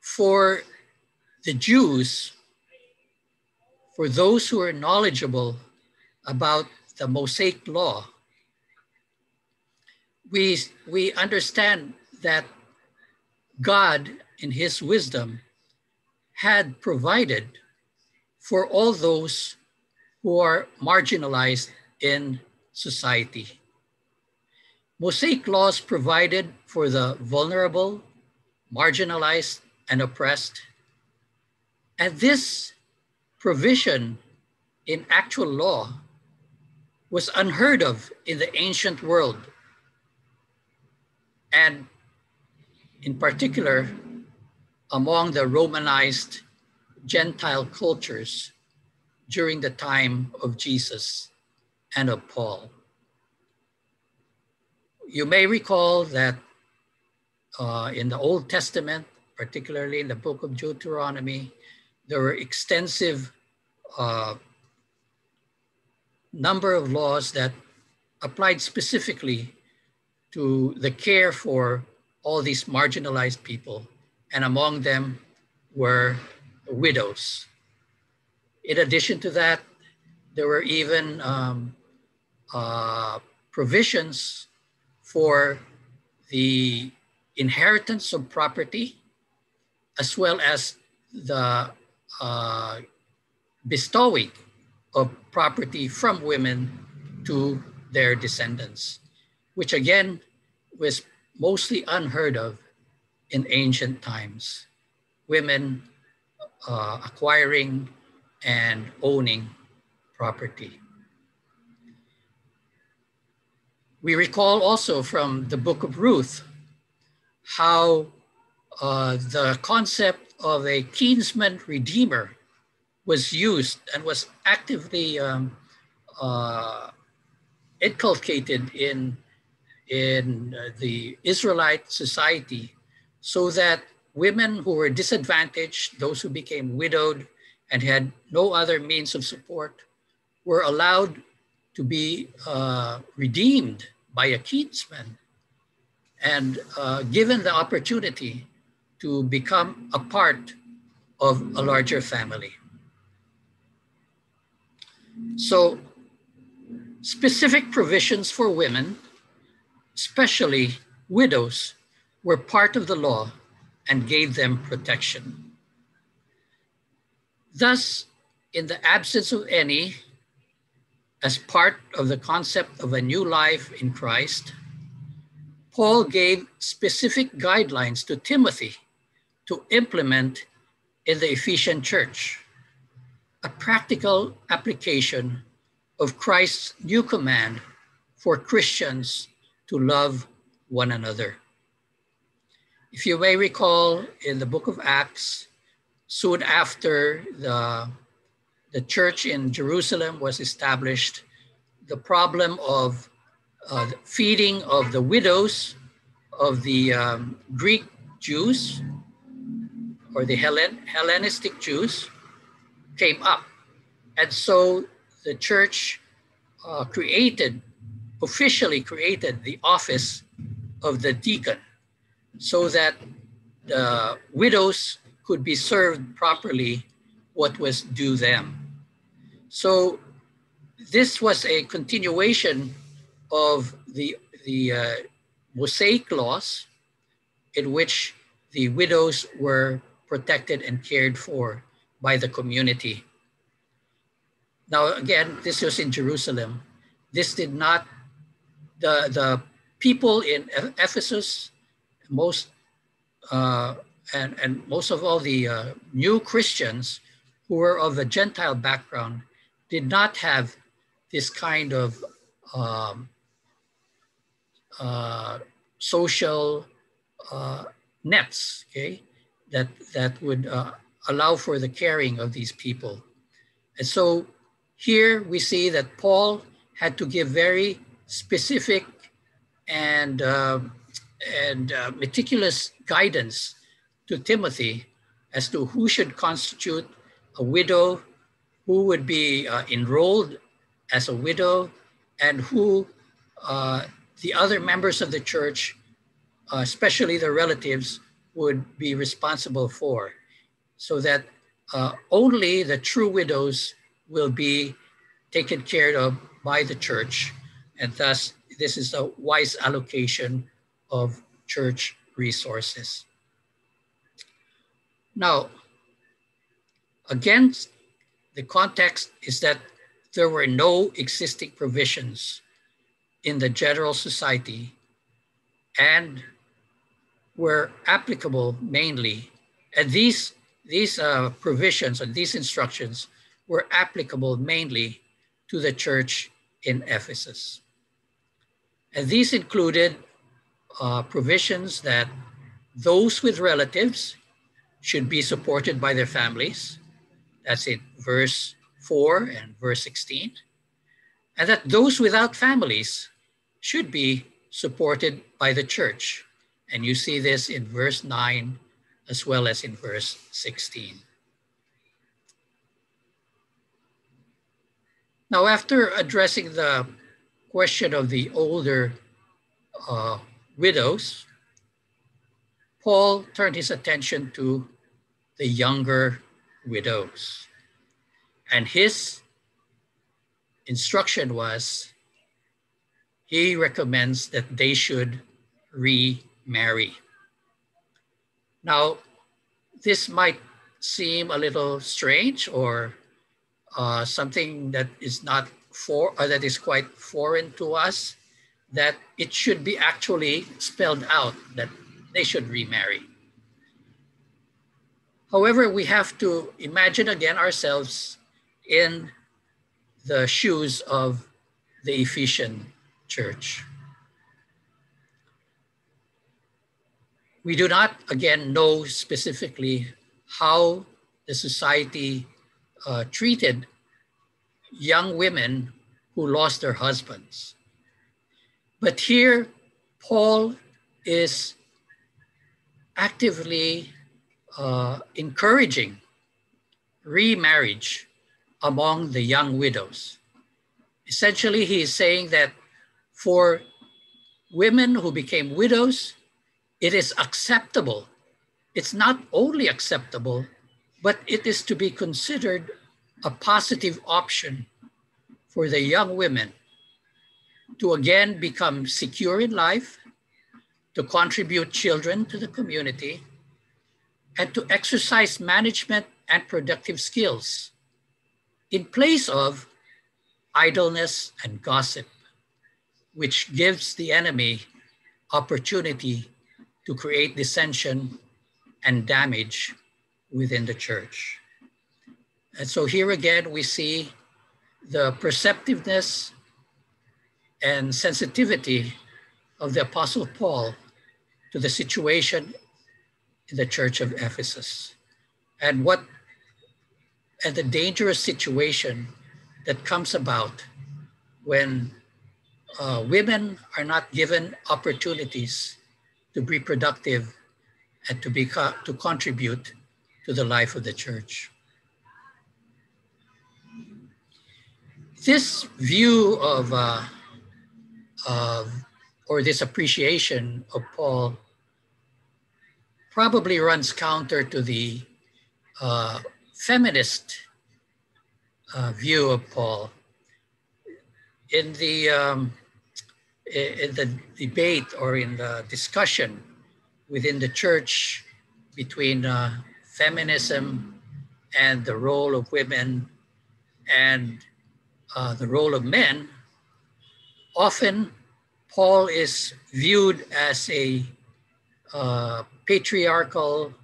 for the Jews, for those who are knowledgeable about the Mosaic Law, we, we understand that God, in his wisdom, had provided for all those who are marginalized in society. Mosaic laws provided for the vulnerable, marginalized, and oppressed. And this provision in actual law was unheard of in the ancient world. and in particular among the Romanized Gentile cultures during the time of Jesus and of Paul. You may recall that uh, in the Old Testament, particularly in the book of Deuteronomy, there were extensive uh, number of laws that applied specifically to the care for all these marginalized people, and among them were widows. In addition to that, there were even um, uh, provisions for the inheritance of property, as well as the uh, bestowing of property from women to their descendants, which again was mostly unheard of in ancient times. Women uh, acquiring and owning property. We recall also from the book of Ruth how uh, the concept of a kinsman redeemer was used and was actively um, uh, inculcated in, in uh, the Israelite society so that women who were disadvantaged, those who became widowed and had no other means of support, were allowed to be uh, redeemed by a kinsman and uh, given the opportunity to become a part of a larger family. So specific provisions for women, especially widows, were part of the law and gave them protection. Thus, in the absence of any, as part of the concept of a new life in Christ, Paul gave specific guidelines to Timothy to implement in the Ephesian church, a practical application of Christ's new command for Christians to love one another. If you may recall in the book of Acts, soon after the, the church in Jerusalem was established, the problem of uh, feeding of the widows of the um, Greek Jews or the Hellen, Hellenistic Jews came up. And so the church uh, created, officially created the office of the deacon so that the widows could be served properly what was due them. So this was a continuation of the, the uh, Mosaic laws in which the widows were protected and cared for by the community. Now, again, this was in Jerusalem. This did not, the, the people in Ephesus, most, uh, and, and most of all the uh, new Christians who were of a Gentile background did not have this kind of um, uh, social uh, nets, okay, that, that would uh, allow for the caring of these people. And so here we see that Paul had to give very specific and, uh, and uh, meticulous guidance to Timothy as to who should constitute a widow, who would be uh, enrolled as a widow, and who uh, the other members of the church, uh, especially the relatives, would be responsible for, so that uh, only the true widows will be taken care of by the church. And thus, this is a wise allocation of church resources. Now, again, the context is that there were no existing provisions in the general society and were applicable mainly, and these, these uh, provisions and these instructions were applicable mainly to the church in Ephesus. And these included uh, provisions that those with relatives should be supported by their families. That's in verse 4 and verse 16. And that those without families should be supported by the church. And you see this in verse 9 as well as in verse 16. Now, after addressing the question of the older uh, widows, Paul turned his attention to the younger widows. And his instruction was he recommends that they should remarry. Now, this might seem a little strange or uh, something that is not for or that is quite foreign to us, that it should be actually spelled out that they should remarry. However, we have to imagine again ourselves in the shoes of the Ephesian church. We do not, again, know specifically how the society uh, treated young women who lost their husbands. But here, Paul is actively uh, encouraging remarriage among the young widows. Essentially, he is saying that for women who became widows, it is acceptable. It's not only acceptable, but it is to be considered a positive option for the young women to again become secure in life, to contribute children to the community, and to exercise management and productive skills in place of idleness and gossip which gives the enemy opportunity to create dissension and damage within the church. And so here again, we see the perceptiveness and sensitivity of the Apostle Paul to the situation in the church of Ephesus and what and the dangerous situation that comes about when uh, women are not given opportunities to be productive and to be co- to contribute to the life of the church. This view of, uh, of or this appreciation of Paul probably runs counter to the uh, feminist uh, view of Paul. In the um, in the debate or in the discussion within the church between uh, feminism and the role of women and uh, the role of men, often Paul is viewed as a uh, patriarchal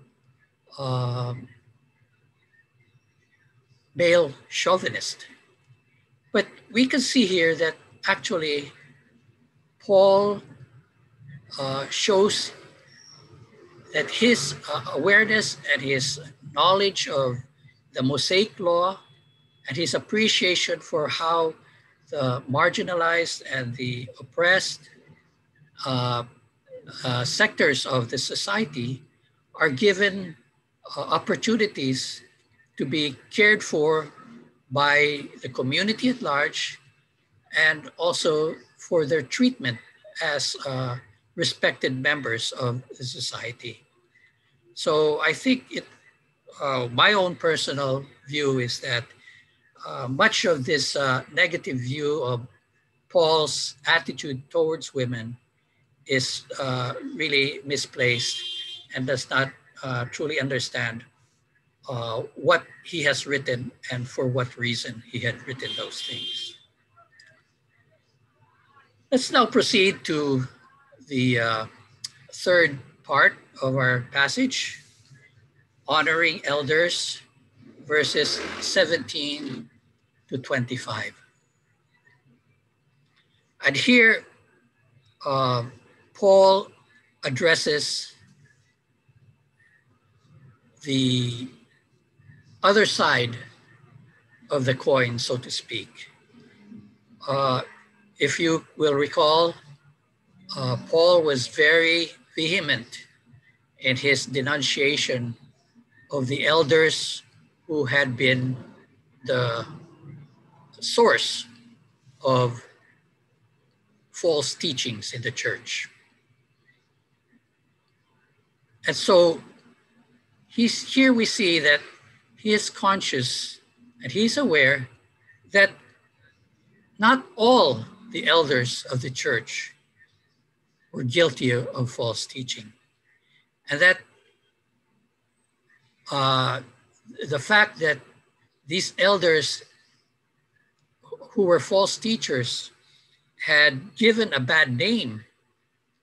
uh, male chauvinist. But we can see here that actually Paul uh, shows that his uh, awareness and his knowledge of the Mosaic law and his appreciation for how the marginalized and the oppressed uh, uh, sectors of the society are given uh, opportunities to be cared for by the community at large and also for their treatment as uh, respected members of the society. So I think it, uh, my own personal view is that uh, much of this uh, negative view of Paul's attitude towards women is uh, really misplaced and does not uh, truly understand what he has written and for what reason he had written those things. Let's now proceed to the uh, third part of our passage, honoring elders, verses 17 to 25. And here, uh, Paul addresses the other side of the coin, so to speak. Uh, if you will recall, uh, Paul was very vehement in his denunciation of the elders who had been the source of false teachings in the church. And so he's here we see that he is conscious and he's aware that not all the elders of the church were guilty of false teaching. And that uh, the fact that these elders who were false teachers had given a bad name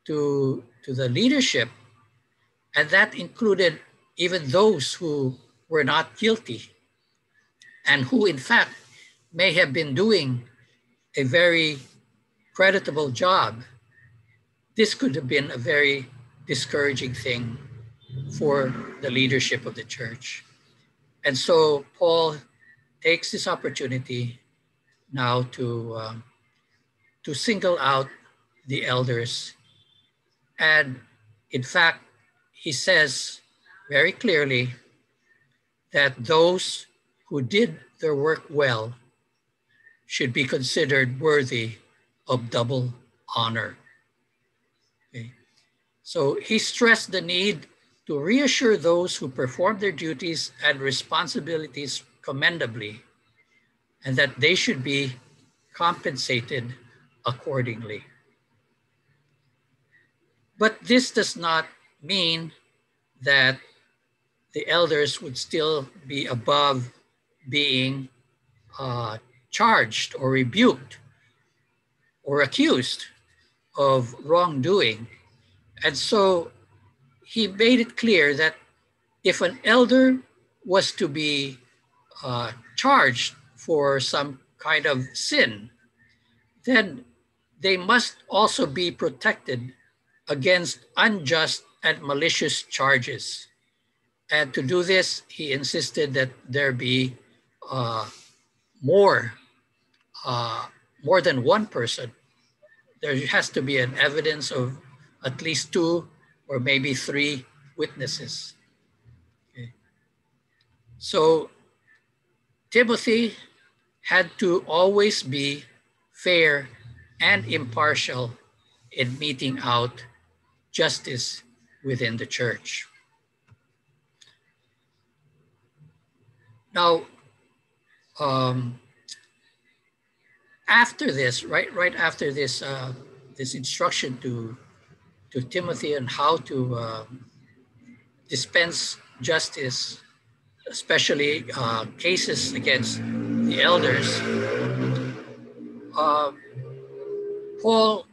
to, to the leadership, and that included even those who were not guilty and who, in fact, may have been doing a very creditable job. This could have been a very discouraging thing for the leadership of the church. And so Paul takes this opportunity now to, uh, to single out the elders. And in fact, he says very clearly that those who did their work well should be considered worthy of double honor. Okay. So he stressed the need to reassure those who perform their duties and responsibilities commendably, and that they should be compensated accordingly. But this does not mean that the elders would still be above being uh, charged or rebuked or accused of wrongdoing. And so he made it clear that if an elder was to be uh, charged for some kind of sin, then they must also be protected against unjust and malicious charges. And to do this, he insisted that there be uh, more, uh, more than one person. There has to be an evidence of at least two or maybe three witnesses. Okay. So Timothy had to always be fair and impartial in meting out justice within the church. Now, um, after this, right, right after this, uh, this instruction to to Timothy on how to uh, dispense justice, especially uh, cases against the elders. Uh, Paul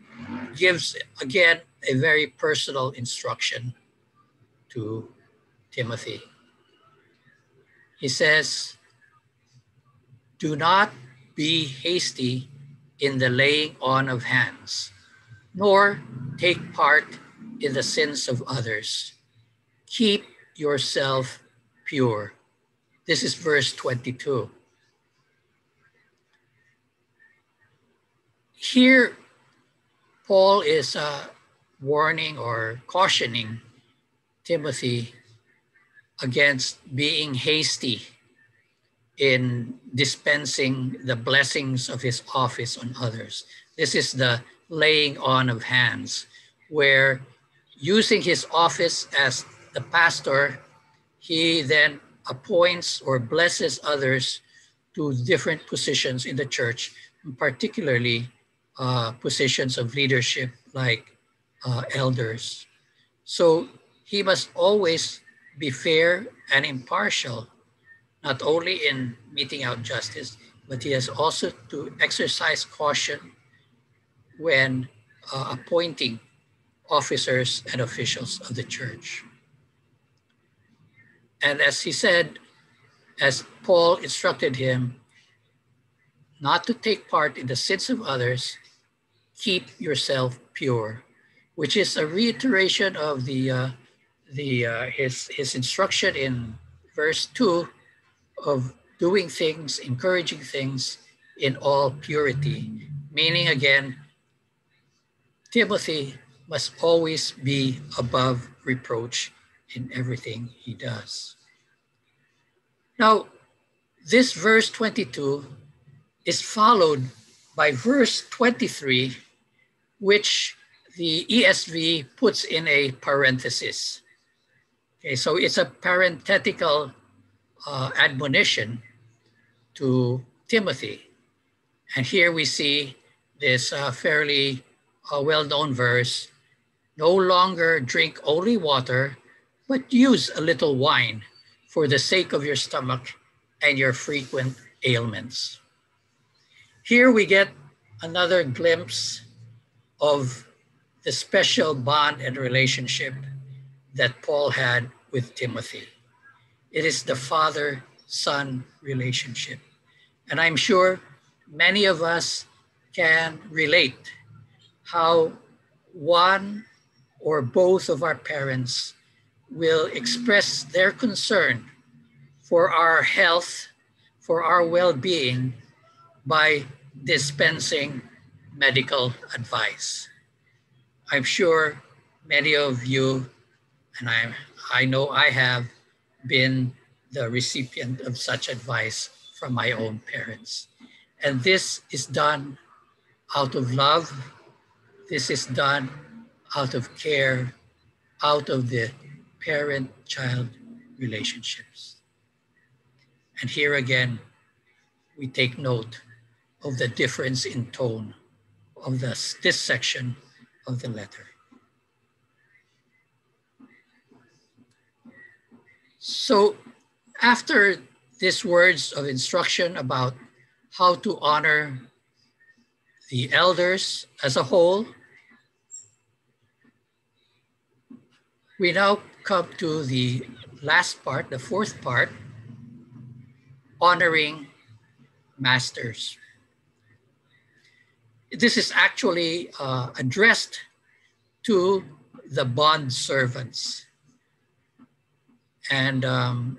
gives again a very personal instruction to Timothy. He says, Do not be hasty in the laying on of hands nor take part in the sins of others. Keep yourself pure. This is verse 22. Here, Paul is uh, warning or cautioning Timothy against being hasty in dispensing the blessings of his office on others. This is the laying on of hands, where using his office as the pastor, he then appoints or blesses others to different positions in the church, particularly uh, positions of leadership like uh, elders. So he must always be fair and impartial, not only in meting out justice, but he has also to exercise caution when uh, appointing officers and officials of the church. And as he said, as Paul instructed him not to take part in the sins of others, keep yourself pure, which is a reiteration of the uh, the uh, his his instruction in verse two of doing things, encouraging things in all purity, meaning again, Timothy must always be above reproach in everything he does. Now, this verse 22 is followed by verse 23, which the ESV puts in a parenthesis. Okay, so it's a parenthetical uh, admonition to Timothy. And here we see this uh, fairly uh, well-known verse, no longer drink only water, but use a little wine for the sake of your stomach and your frequent ailments. Here we get another glimpse of the special bond and relationship that Paul had with Timothy. It is the father son relationship. And I'm sure many of us can relate how one or both of our parents will express their concern for our health, for our well being by dispensing medical advice. I'm sure many of you, and I, I know I have been the recipient of such advice from my own parents. And this is done out of love. This is done out of care, out of the parent child relationships. And here again, we take note of the difference in tone of this, this section of the letter. So after these words of instruction about how to honor the elders as a whole, we now come to the last part, the fourth part, honoring masters. This is actually uh, addressed to the bond servants. And um,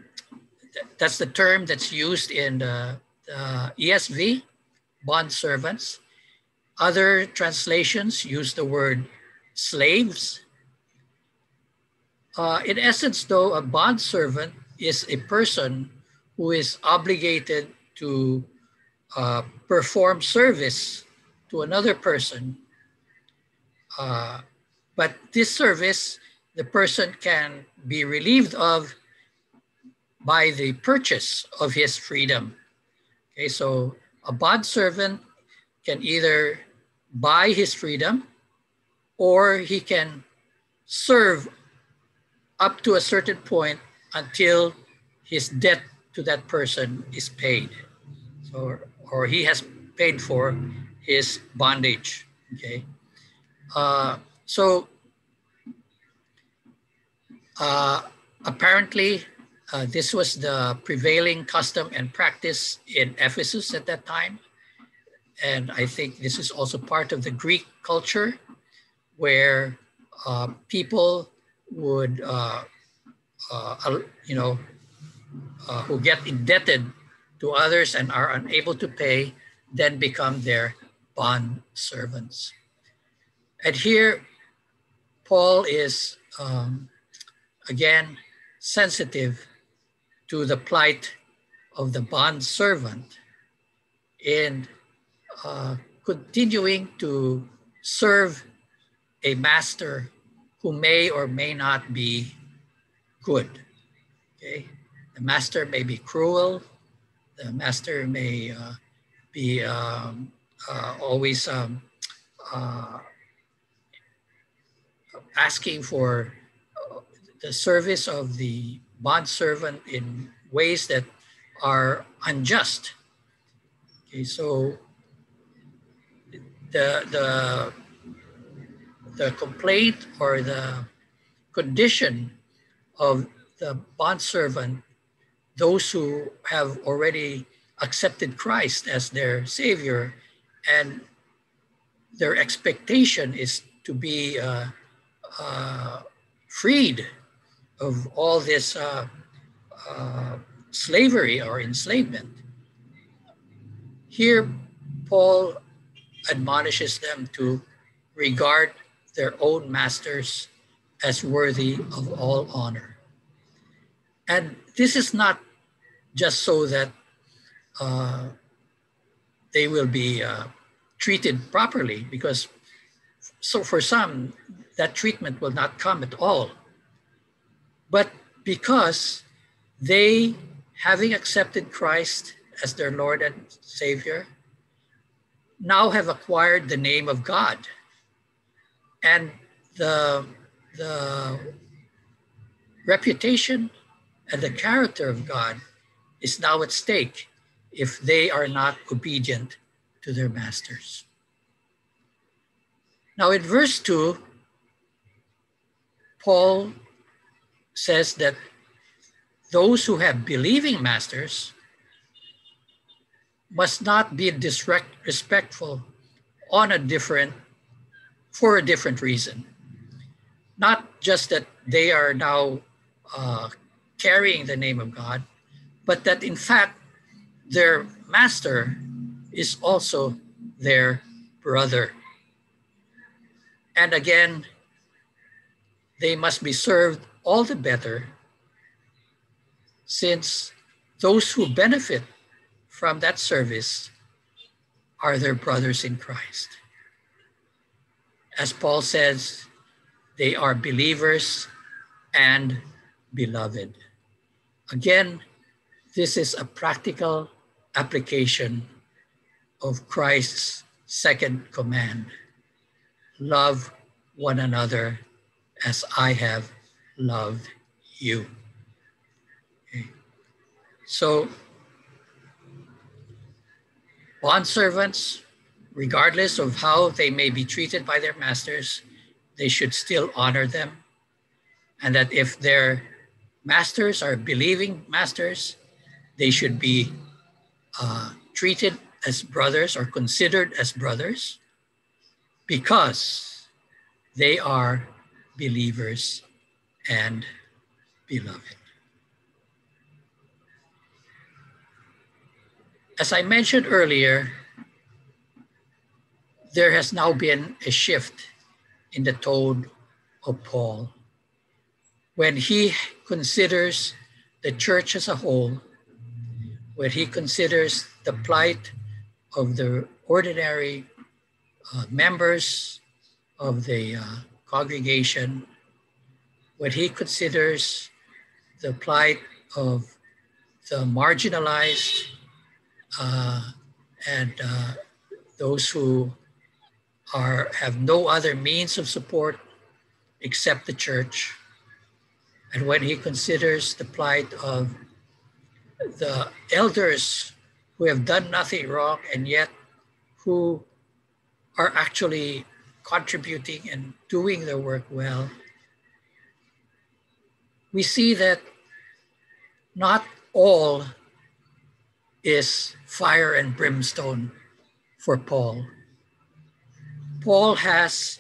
th that's the term that's used in the, the ESV, bond servants. Other translations use the word slaves. Uh, in essence, though, a bond servant is a person who is obligated to uh, perform service to another person. Uh, but this service, the person can be relieved of by the purchase of his freedom. Okay, so a bond servant can either buy his freedom or he can serve up to a certain point until his debt to that person is paid. So, or he has paid for his bondage. Okay. Uh, so uh, apparently uh, this was the prevailing custom and practice in Ephesus at that time. And I think this is also part of the Greek culture where uh, people would, uh, uh you know, uh, who get indebted to others and are unable to pay, then become their bond servants. And here, Paul is um, again sensitive to the plight of the bond servant in uh, continuing to serve a master who may or may not be good. Okay, the master may be cruel. The master may uh, be um, uh, always um, uh, asking for the service of the bond servant in ways that are unjust. Okay, so the the the complaint or the condition of the bond servant, those who have already accepted Christ as their savior, and their expectation is to be uh, uh, freed of all this uh, uh, slavery or enslavement. Here, Paul admonishes them to regard their own masters as worthy of all honor. And this is not just so that uh, they will be uh, treated properly, because so for some, that treatment will not come at all. But because they, having accepted Christ as their Lord and Savior, now have acquired the name of God. And the, the reputation and the character of God is now at stake if they are not obedient to their masters. Now, in verse 2, Paul says that those who have believing masters must not be disrespectful on a different for a different reason. Not just that they are now uh, carrying the name of god but that in fact their master is also their brother. And again they must be served all the better since those who benefit from that service are their brothers in Christ. As Paul says, they are believers and beloved. Again, this is a practical application of Christ's second command love one another as I have loved you. Okay. So, bond servants, regardless of how they may be treated by their masters, they should still honor them. And that if their masters are believing masters, they should be uh, treated as brothers or considered as brothers because they are believers and beloved. As I mentioned earlier, there has now been a shift in the tone of Paul when he considers the church as a whole, when he considers the plight of the ordinary uh, members of the uh, congregation, when he considers the plight of the marginalized uh, and uh, those who are have no other means of support except the church. And when he considers the plight of the elders who have done nothing wrong and yet who are actually contributing and doing their work well, we see that not all is fire and brimstone for Paul. Paul has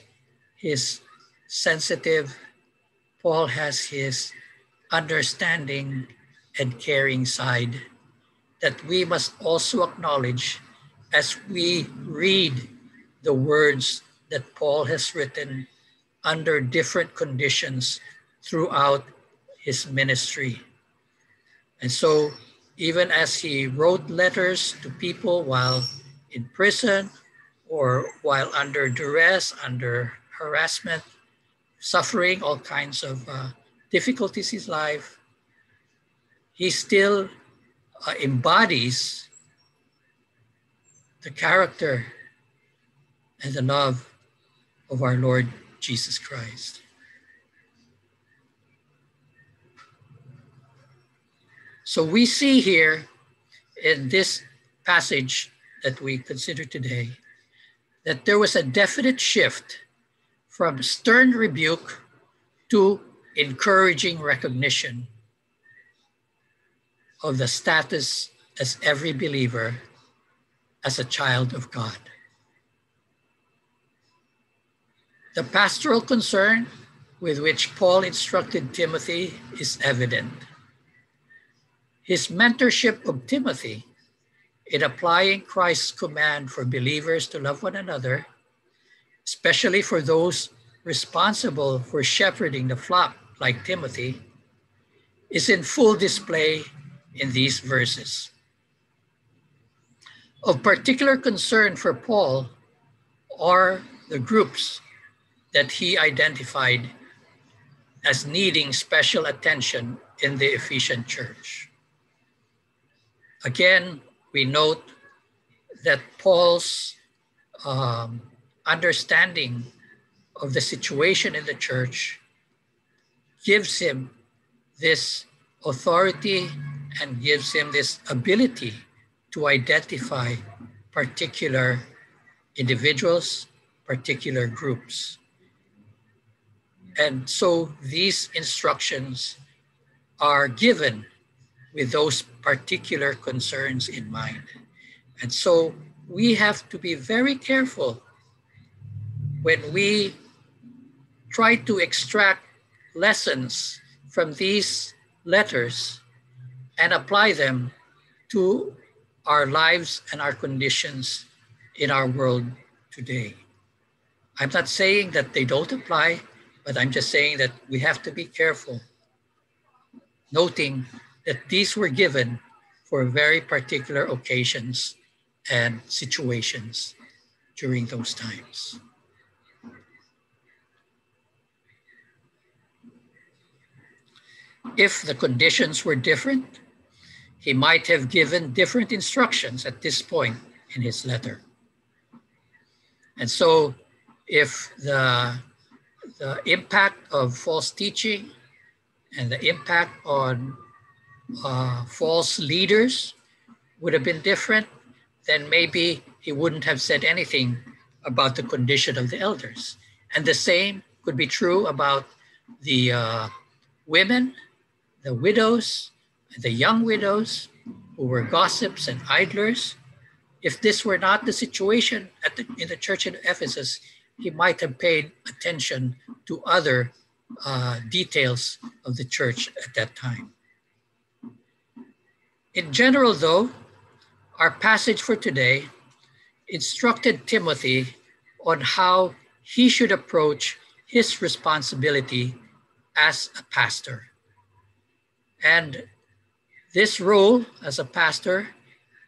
his sensitive, Paul has his understanding and caring side that we must also acknowledge as we read the words that Paul has written under different conditions throughout his ministry. And so even as he wrote letters to people while in prison or while under duress, under harassment, suffering all kinds of uh, difficulties in his life, he still uh, embodies the character and the love of our Lord Jesus Christ. So we see here in this passage that we consider today that there was a definite shift from stern rebuke to encouraging recognition of the status as every believer as a child of God. The pastoral concern with which Paul instructed Timothy is evident. His mentorship of Timothy in applying Christ's command for believers to love one another, especially for those responsible for shepherding the flock like Timothy, is in full display in these verses. Of particular concern for Paul are the groups that he identified as needing special attention in the Ephesian church. Again, we note that Paul's um, understanding of the situation in the church gives him this authority and gives him this ability to identify particular individuals, particular groups. And so these instructions are given with those particular concerns in mind. And so we have to be very careful when we try to extract lessons from these letters and apply them to our lives and our conditions in our world today. I'm not saying that they don't apply, but I'm just saying that we have to be careful, noting that these were given for very particular occasions and situations during those times. If the conditions were different, he might have given different instructions at this point in his letter. And so if the, the impact of false teaching and the impact on uh, false leaders would have been different, then maybe he wouldn't have said anything about the condition of the elders. And the same could be true about the uh, women, the widows, the young widows who were gossips and idlers. If this were not the situation at the, in the church in Ephesus, he might have paid attention to other uh, details of the church at that time. In general, though, our passage for today instructed Timothy on how he should approach his responsibility as a pastor. And this role as a pastor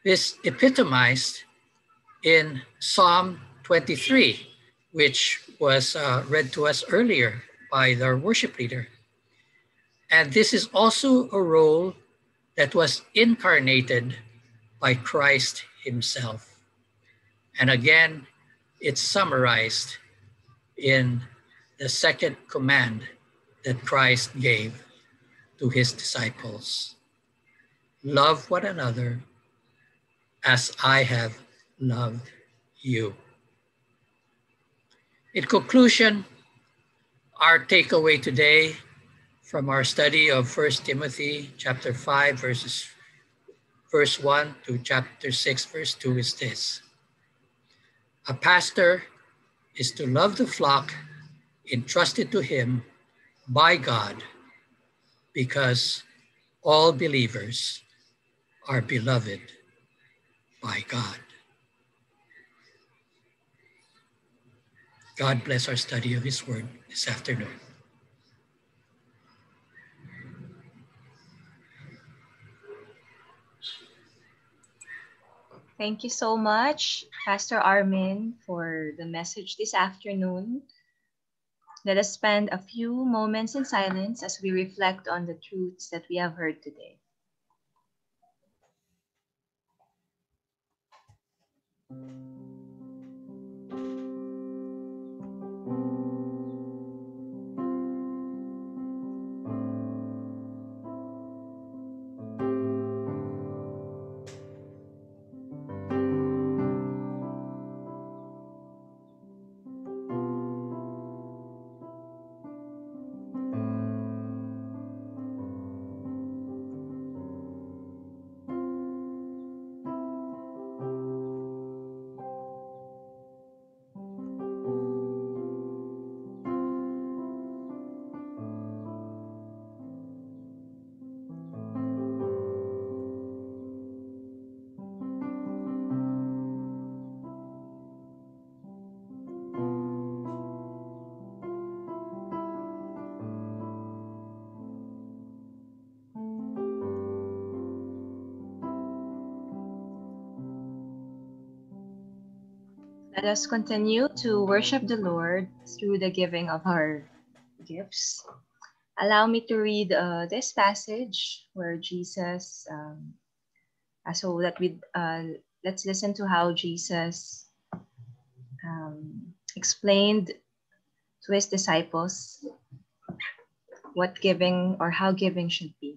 is epitomized in Psalm 23, which was uh, read to us earlier by our worship leader. And this is also a role that was incarnated by Christ himself. And again, it's summarized in the second command that Christ gave to his disciples Love one another as I have loved you. In conclusion, our takeaway today from our study of 1 Timothy chapter 5 verses verse 1 to chapter 6 verse 2 is this. A pastor is to love the flock entrusted to him by God because all believers are beloved by God. God bless our study of his word this afternoon. Thank you so much, Pastor Armin, for the message this afternoon. Let us spend a few moments in silence as we reflect on the truths that we have heard today. Let us continue to worship the Lord through the giving of our gifts. Allow me to read uh, this passage where Jesus, um, uh, so that we uh, let's listen to how Jesus um, explained to his disciples what giving or how giving should be.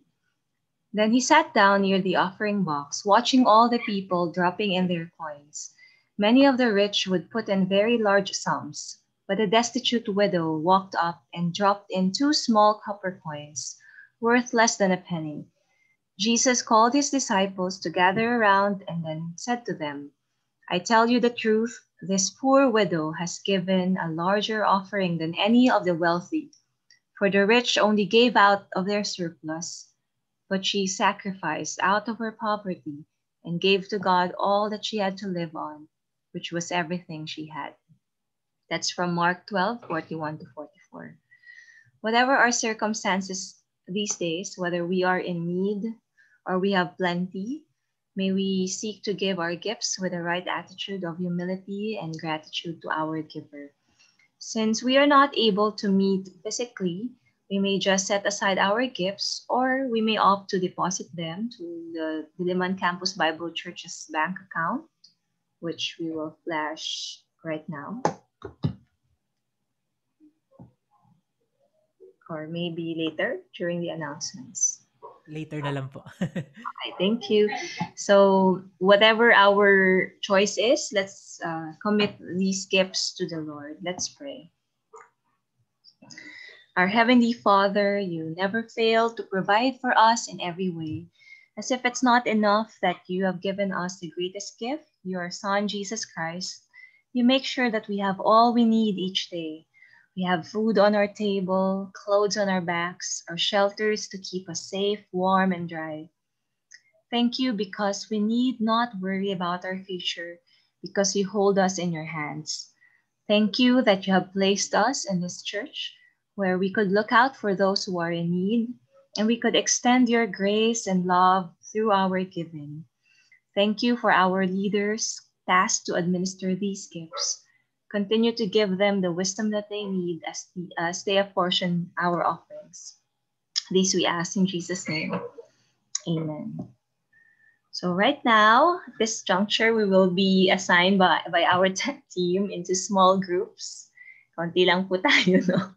Then he sat down near the offering box, watching all the people dropping in their coins. Many of the rich would put in very large sums, but a destitute widow walked up and dropped in two small copper coins, worth less than a penny. Jesus called his disciples to gather around and then said to them, I tell you the truth, this poor widow has given a larger offering than any of the wealthy, for the rich only gave out of their surplus, but she sacrificed out of her poverty and gave to God all that she had to live on which was everything she had. That's from Mark 12, 41 to 44. Whatever our circumstances these days, whether we are in need or we have plenty, may we seek to give our gifts with the right attitude of humility and gratitude to our giver. Since we are not able to meet physically, we may just set aside our gifts or we may opt to deposit them to the Diliman Campus Bible Church's bank account which we will flash right now. Or maybe later during the announcements. Later na lang po. okay, thank you. So whatever our choice is, let's uh, commit these gifts to the Lord. Let's pray. Our Heavenly Father, you never fail to provide for us in every way. As if it's not enough that you have given us the greatest gift, your Son, Jesus Christ, you make sure that we have all we need each day. We have food on our table, clothes on our backs, our shelters to keep us safe, warm, and dry. Thank you because we need not worry about our future because you hold us in your hands. Thank you that you have placed us in this church where we could look out for those who are in need and we could extend your grace and love through our giving. Thank you for our leaders tasked to administer these gifts. Continue to give them the wisdom that they need as, the, as they apportion our offerings. These we ask in Jesus' name. Amen. So right now, this juncture, we will be assigned by, by our tech team into small groups. Konti lang po tayo, no?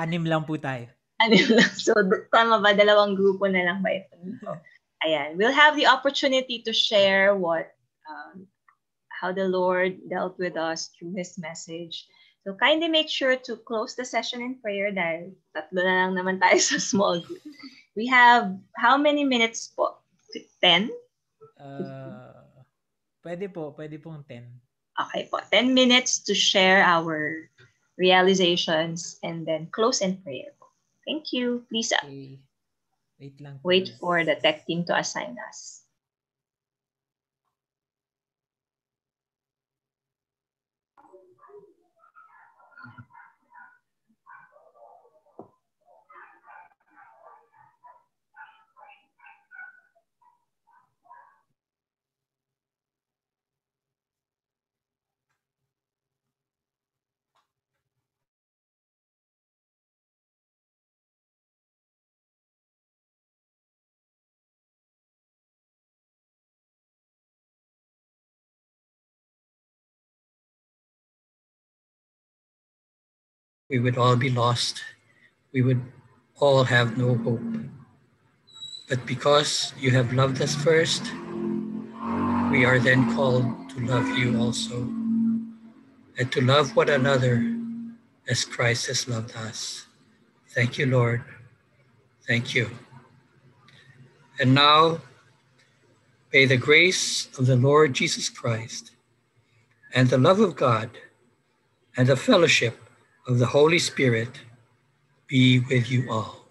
Anim lang po tayo. Anim lang. So, tama ba? Dalawang grupo na lang ba ito? Oh. Ayan, we'll have the opportunity to share what, um, how the Lord dealt with us through His message. So kindly make sure to close the session in prayer dahil tatlo na lang naman tayo sa small group. We have how many minutes po? 10? Uh, pwede po, pwede pong 10. Okay po, 10 minutes to share our realizations and then close in prayer. Thank you. Please uh, Okay. Wait lang. wait for the tech team to assign us. We would all be lost. We would all have no hope. But because you have loved us first, we are then called to love you also and to love one another as Christ has loved us. Thank you, Lord. Thank you. And now, may the grace of the Lord Jesus Christ and the love of God and the fellowship of the Holy Spirit be with you all.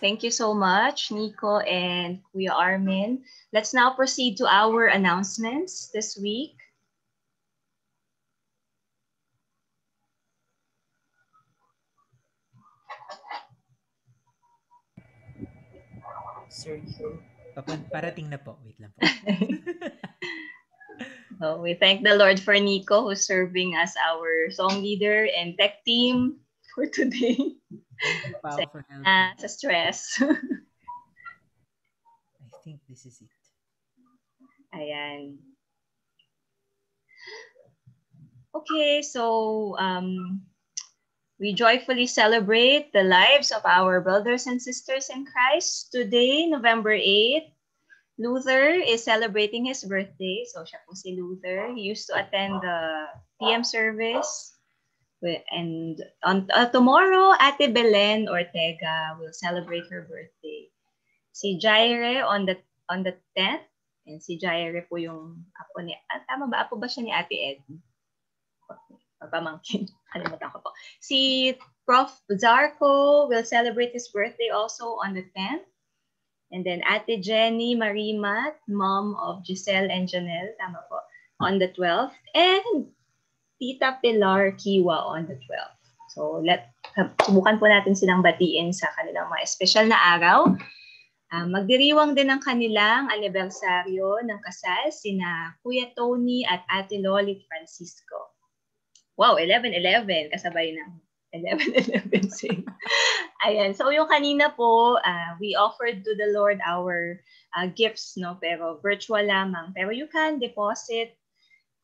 Thank you so much, Nico and Kuya Armin. Let's now proceed to our announcements this week. Sir Papun- parating na po. Wait lang po. So we thank the Lord for Nico who's serving as our song leader and tech team for today Thank you, Pau, for helping. uh, sa stress. I think this is it. Ayan. Okay, so um, we joyfully celebrate the lives of our brothers and sisters in Christ. Today, November 8th, Luther is celebrating his birthday. So siya po si Luther. He used to attend the PM service. And on uh, tomorrow, Ate Belen Ortega will celebrate her birthday. Si Jaire on the on the 10th And si Jaire po yung apo ni, ah, tama ba? Apo ba siya ni Ate Ed? Pamangkin. Kalimutan ko po. Si Prof. Zarko will celebrate his birthday also on the 10th. And then Ate Jenny Marimat, mom of Giselle and Janelle, tama po, on the 12th. And Tita Pilar Kiwa on the 12th. So let subukan po natin silang batiin sa kanilang mga espesyal na araw. Ah, magdiriwang din ng kanilang anibersaryo ng kasal sina Kuya Tony at Ate Loli Francisco. Wow, 11-11 kasabay ng 11-11 sing. Ayan, so yung kanina po, ah, we offered to the Lord our ah, gifts, no? Pero virtual lamang. Pero you can deposit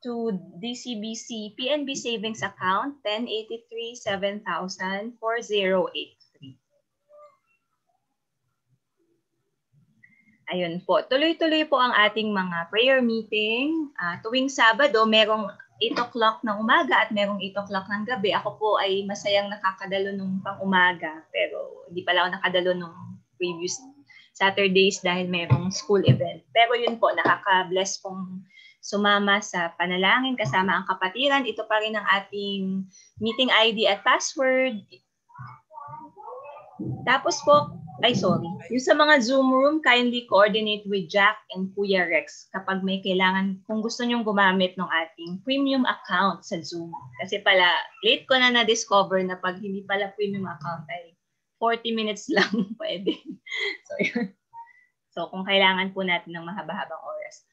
to DCBC PNB Savings Account 1083 7000 4083. Ayun po. Tuloy-tuloy po ang ating mga prayer meeting. Ah, tuwing Sabado, merong 8 o'clock ng umaga at merong 8 o'clock ng gabi. Ako po ay masayang nakakadalo nung pang umaga. Pero hindi pala ako nakadalo nung previous Saturdays dahil merong school event. Pero yun po, nakaka-bless pong sumama sa panalangin kasama ang kapatiran. Ito pa rin ang ating meeting ID at password. Tapos po, ay sorry, yung sa mga Zoom room, kindly coordinate with Jack and Kuya Rex kapag may kailangan, kung gusto nyong gumamit ng ating premium account sa Zoom. Kasi pala, late ko na na-discover na pag hindi pala premium account ay 40 minutes lang pwede. so, yun. So, kung kailangan po natin ng mahaba-habang oras.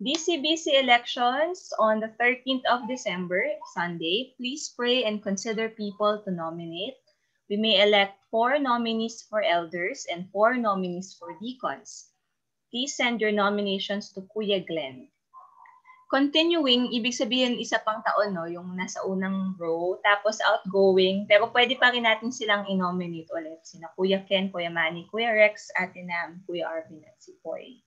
DCBC elections on the 13th of December, Sunday. Please pray and consider people to nominate. We may elect four nominees for elders and four nominees for deacons. Please send your nominations to Kuya Glenn. Continuing, ibig sabihin isa pang taon, no, yung nasa unang row, tapos outgoing, pero pwede pa rin natin silang i-nominate ulit. Sina Kuya Ken, Kuya Manny, Kuya Rex, Ate Nam, Kuya Arvin, at si Poy.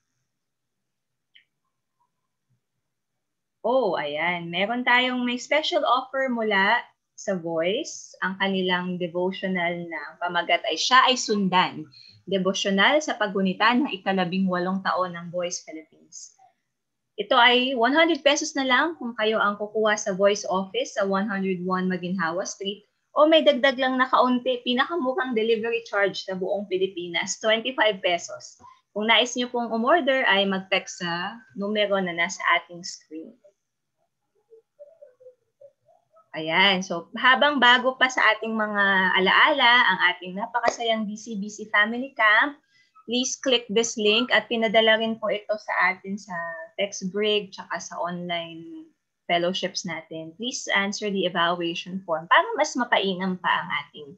Oh, ayan. Meron tayong may special offer mula sa Voice. Ang kanilang devotional na pamagat ay Siya ay Sundan. Devotional sa paggunita ng ikalabing walong taon ng Voice Philippines. Ito ay 100 pesos na lang kung kayo ang kukuha sa Voice Office sa 101 Maginhawa Street o may dagdag lang na kaunti, pinakamukang delivery charge sa buong Pilipinas, 25 pesos. Kung nais niyo pong umorder ay mag-text sa numero na nasa ating screen. Ayan, so habang bago pa sa ating mga alaala ang ating napakasayang DCBC Family Camp, please click this link at pinadala rin po ito sa atin sa text break tsaka sa online fellowships natin. Please answer the evaluation form para mas mapainam pa ang ating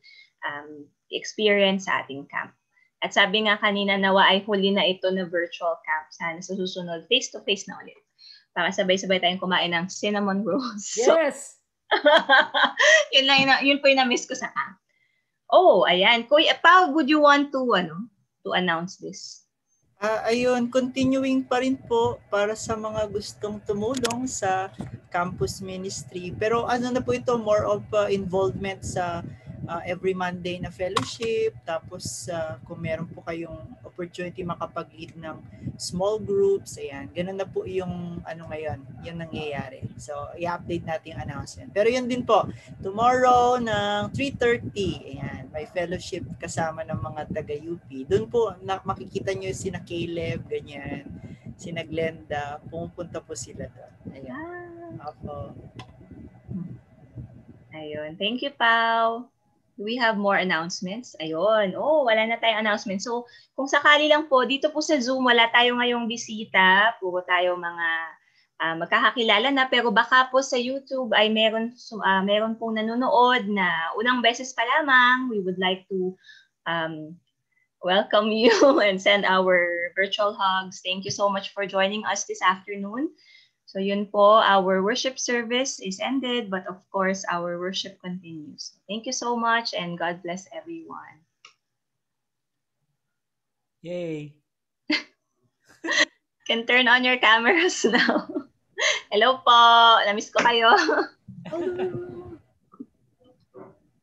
um, experience sa ating camp. At sabi nga kanina, nawa ay huli na ito na virtual camp. Sana sa susunod, face-to-face na ulit. Para sabay-sabay tayong kumain ng cinnamon rolls. So, Yes! yun, lang, yun, po yung na-miss ko sa camp. Oh, ayan. Kuya, Pao, would you want to, ano, to announce this? Ah, ayun, continuing pa rin po para sa mga gustong tumulong sa campus ministry. Pero ano na po ito, more of uh, involvement sa uh, every Monday na fellowship. Tapos uh, kung meron po kayong opportunity makapag-lead ng small groups. Ayan, ganun na po yung ano ngayon, yung nangyayari. So, i-update natin yung announcement. Pero yun din po, tomorrow ng 3.30, ayan, may fellowship kasama ng mga taga-UP. Doon po, na, makikita nyo sina Caleb, ganyan, sina Glenda, pumupunta po sila doon. Ayan. Ah, Opo. ayun. Thank you, Pao. Do we have more announcements? Ayun. Oh, wala na tayong announcement. So, kung sakali lang po, dito po sa Zoom, wala tayong ngayong bisita. Puro tayo mga ah, magkakakilala na. Pero baka po sa YouTube ay meron, ah, meron pong nanonood na unang beses pa lamang. We would like to um, welcome you and send our virtual hugs. Thank you so much for joining us this afternoon. So yun po, our worship service is ended, but of course, our worship continues. Thank you so much and God bless everyone. Yay! Can turn on your cameras now. Hello po, namiss ko kayo. Ano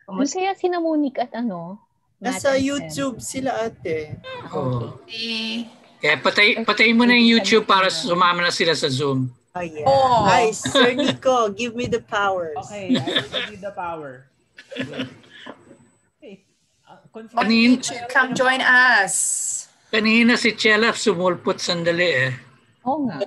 Kumusta? kaya sina Monique at ano? Nasa? YouTube sila ate. Oo. Eh, Kaya patay, patayin mo na yung YouTube para sumama na sila sa Zoom. Oh, yeah. Oh. Ay, Sir Nico, give me the powers. Okay, I will give you the power. Okay. Uh, Kanin, come join us. kanina si Chela sumulpot sandali eh. Oo nga.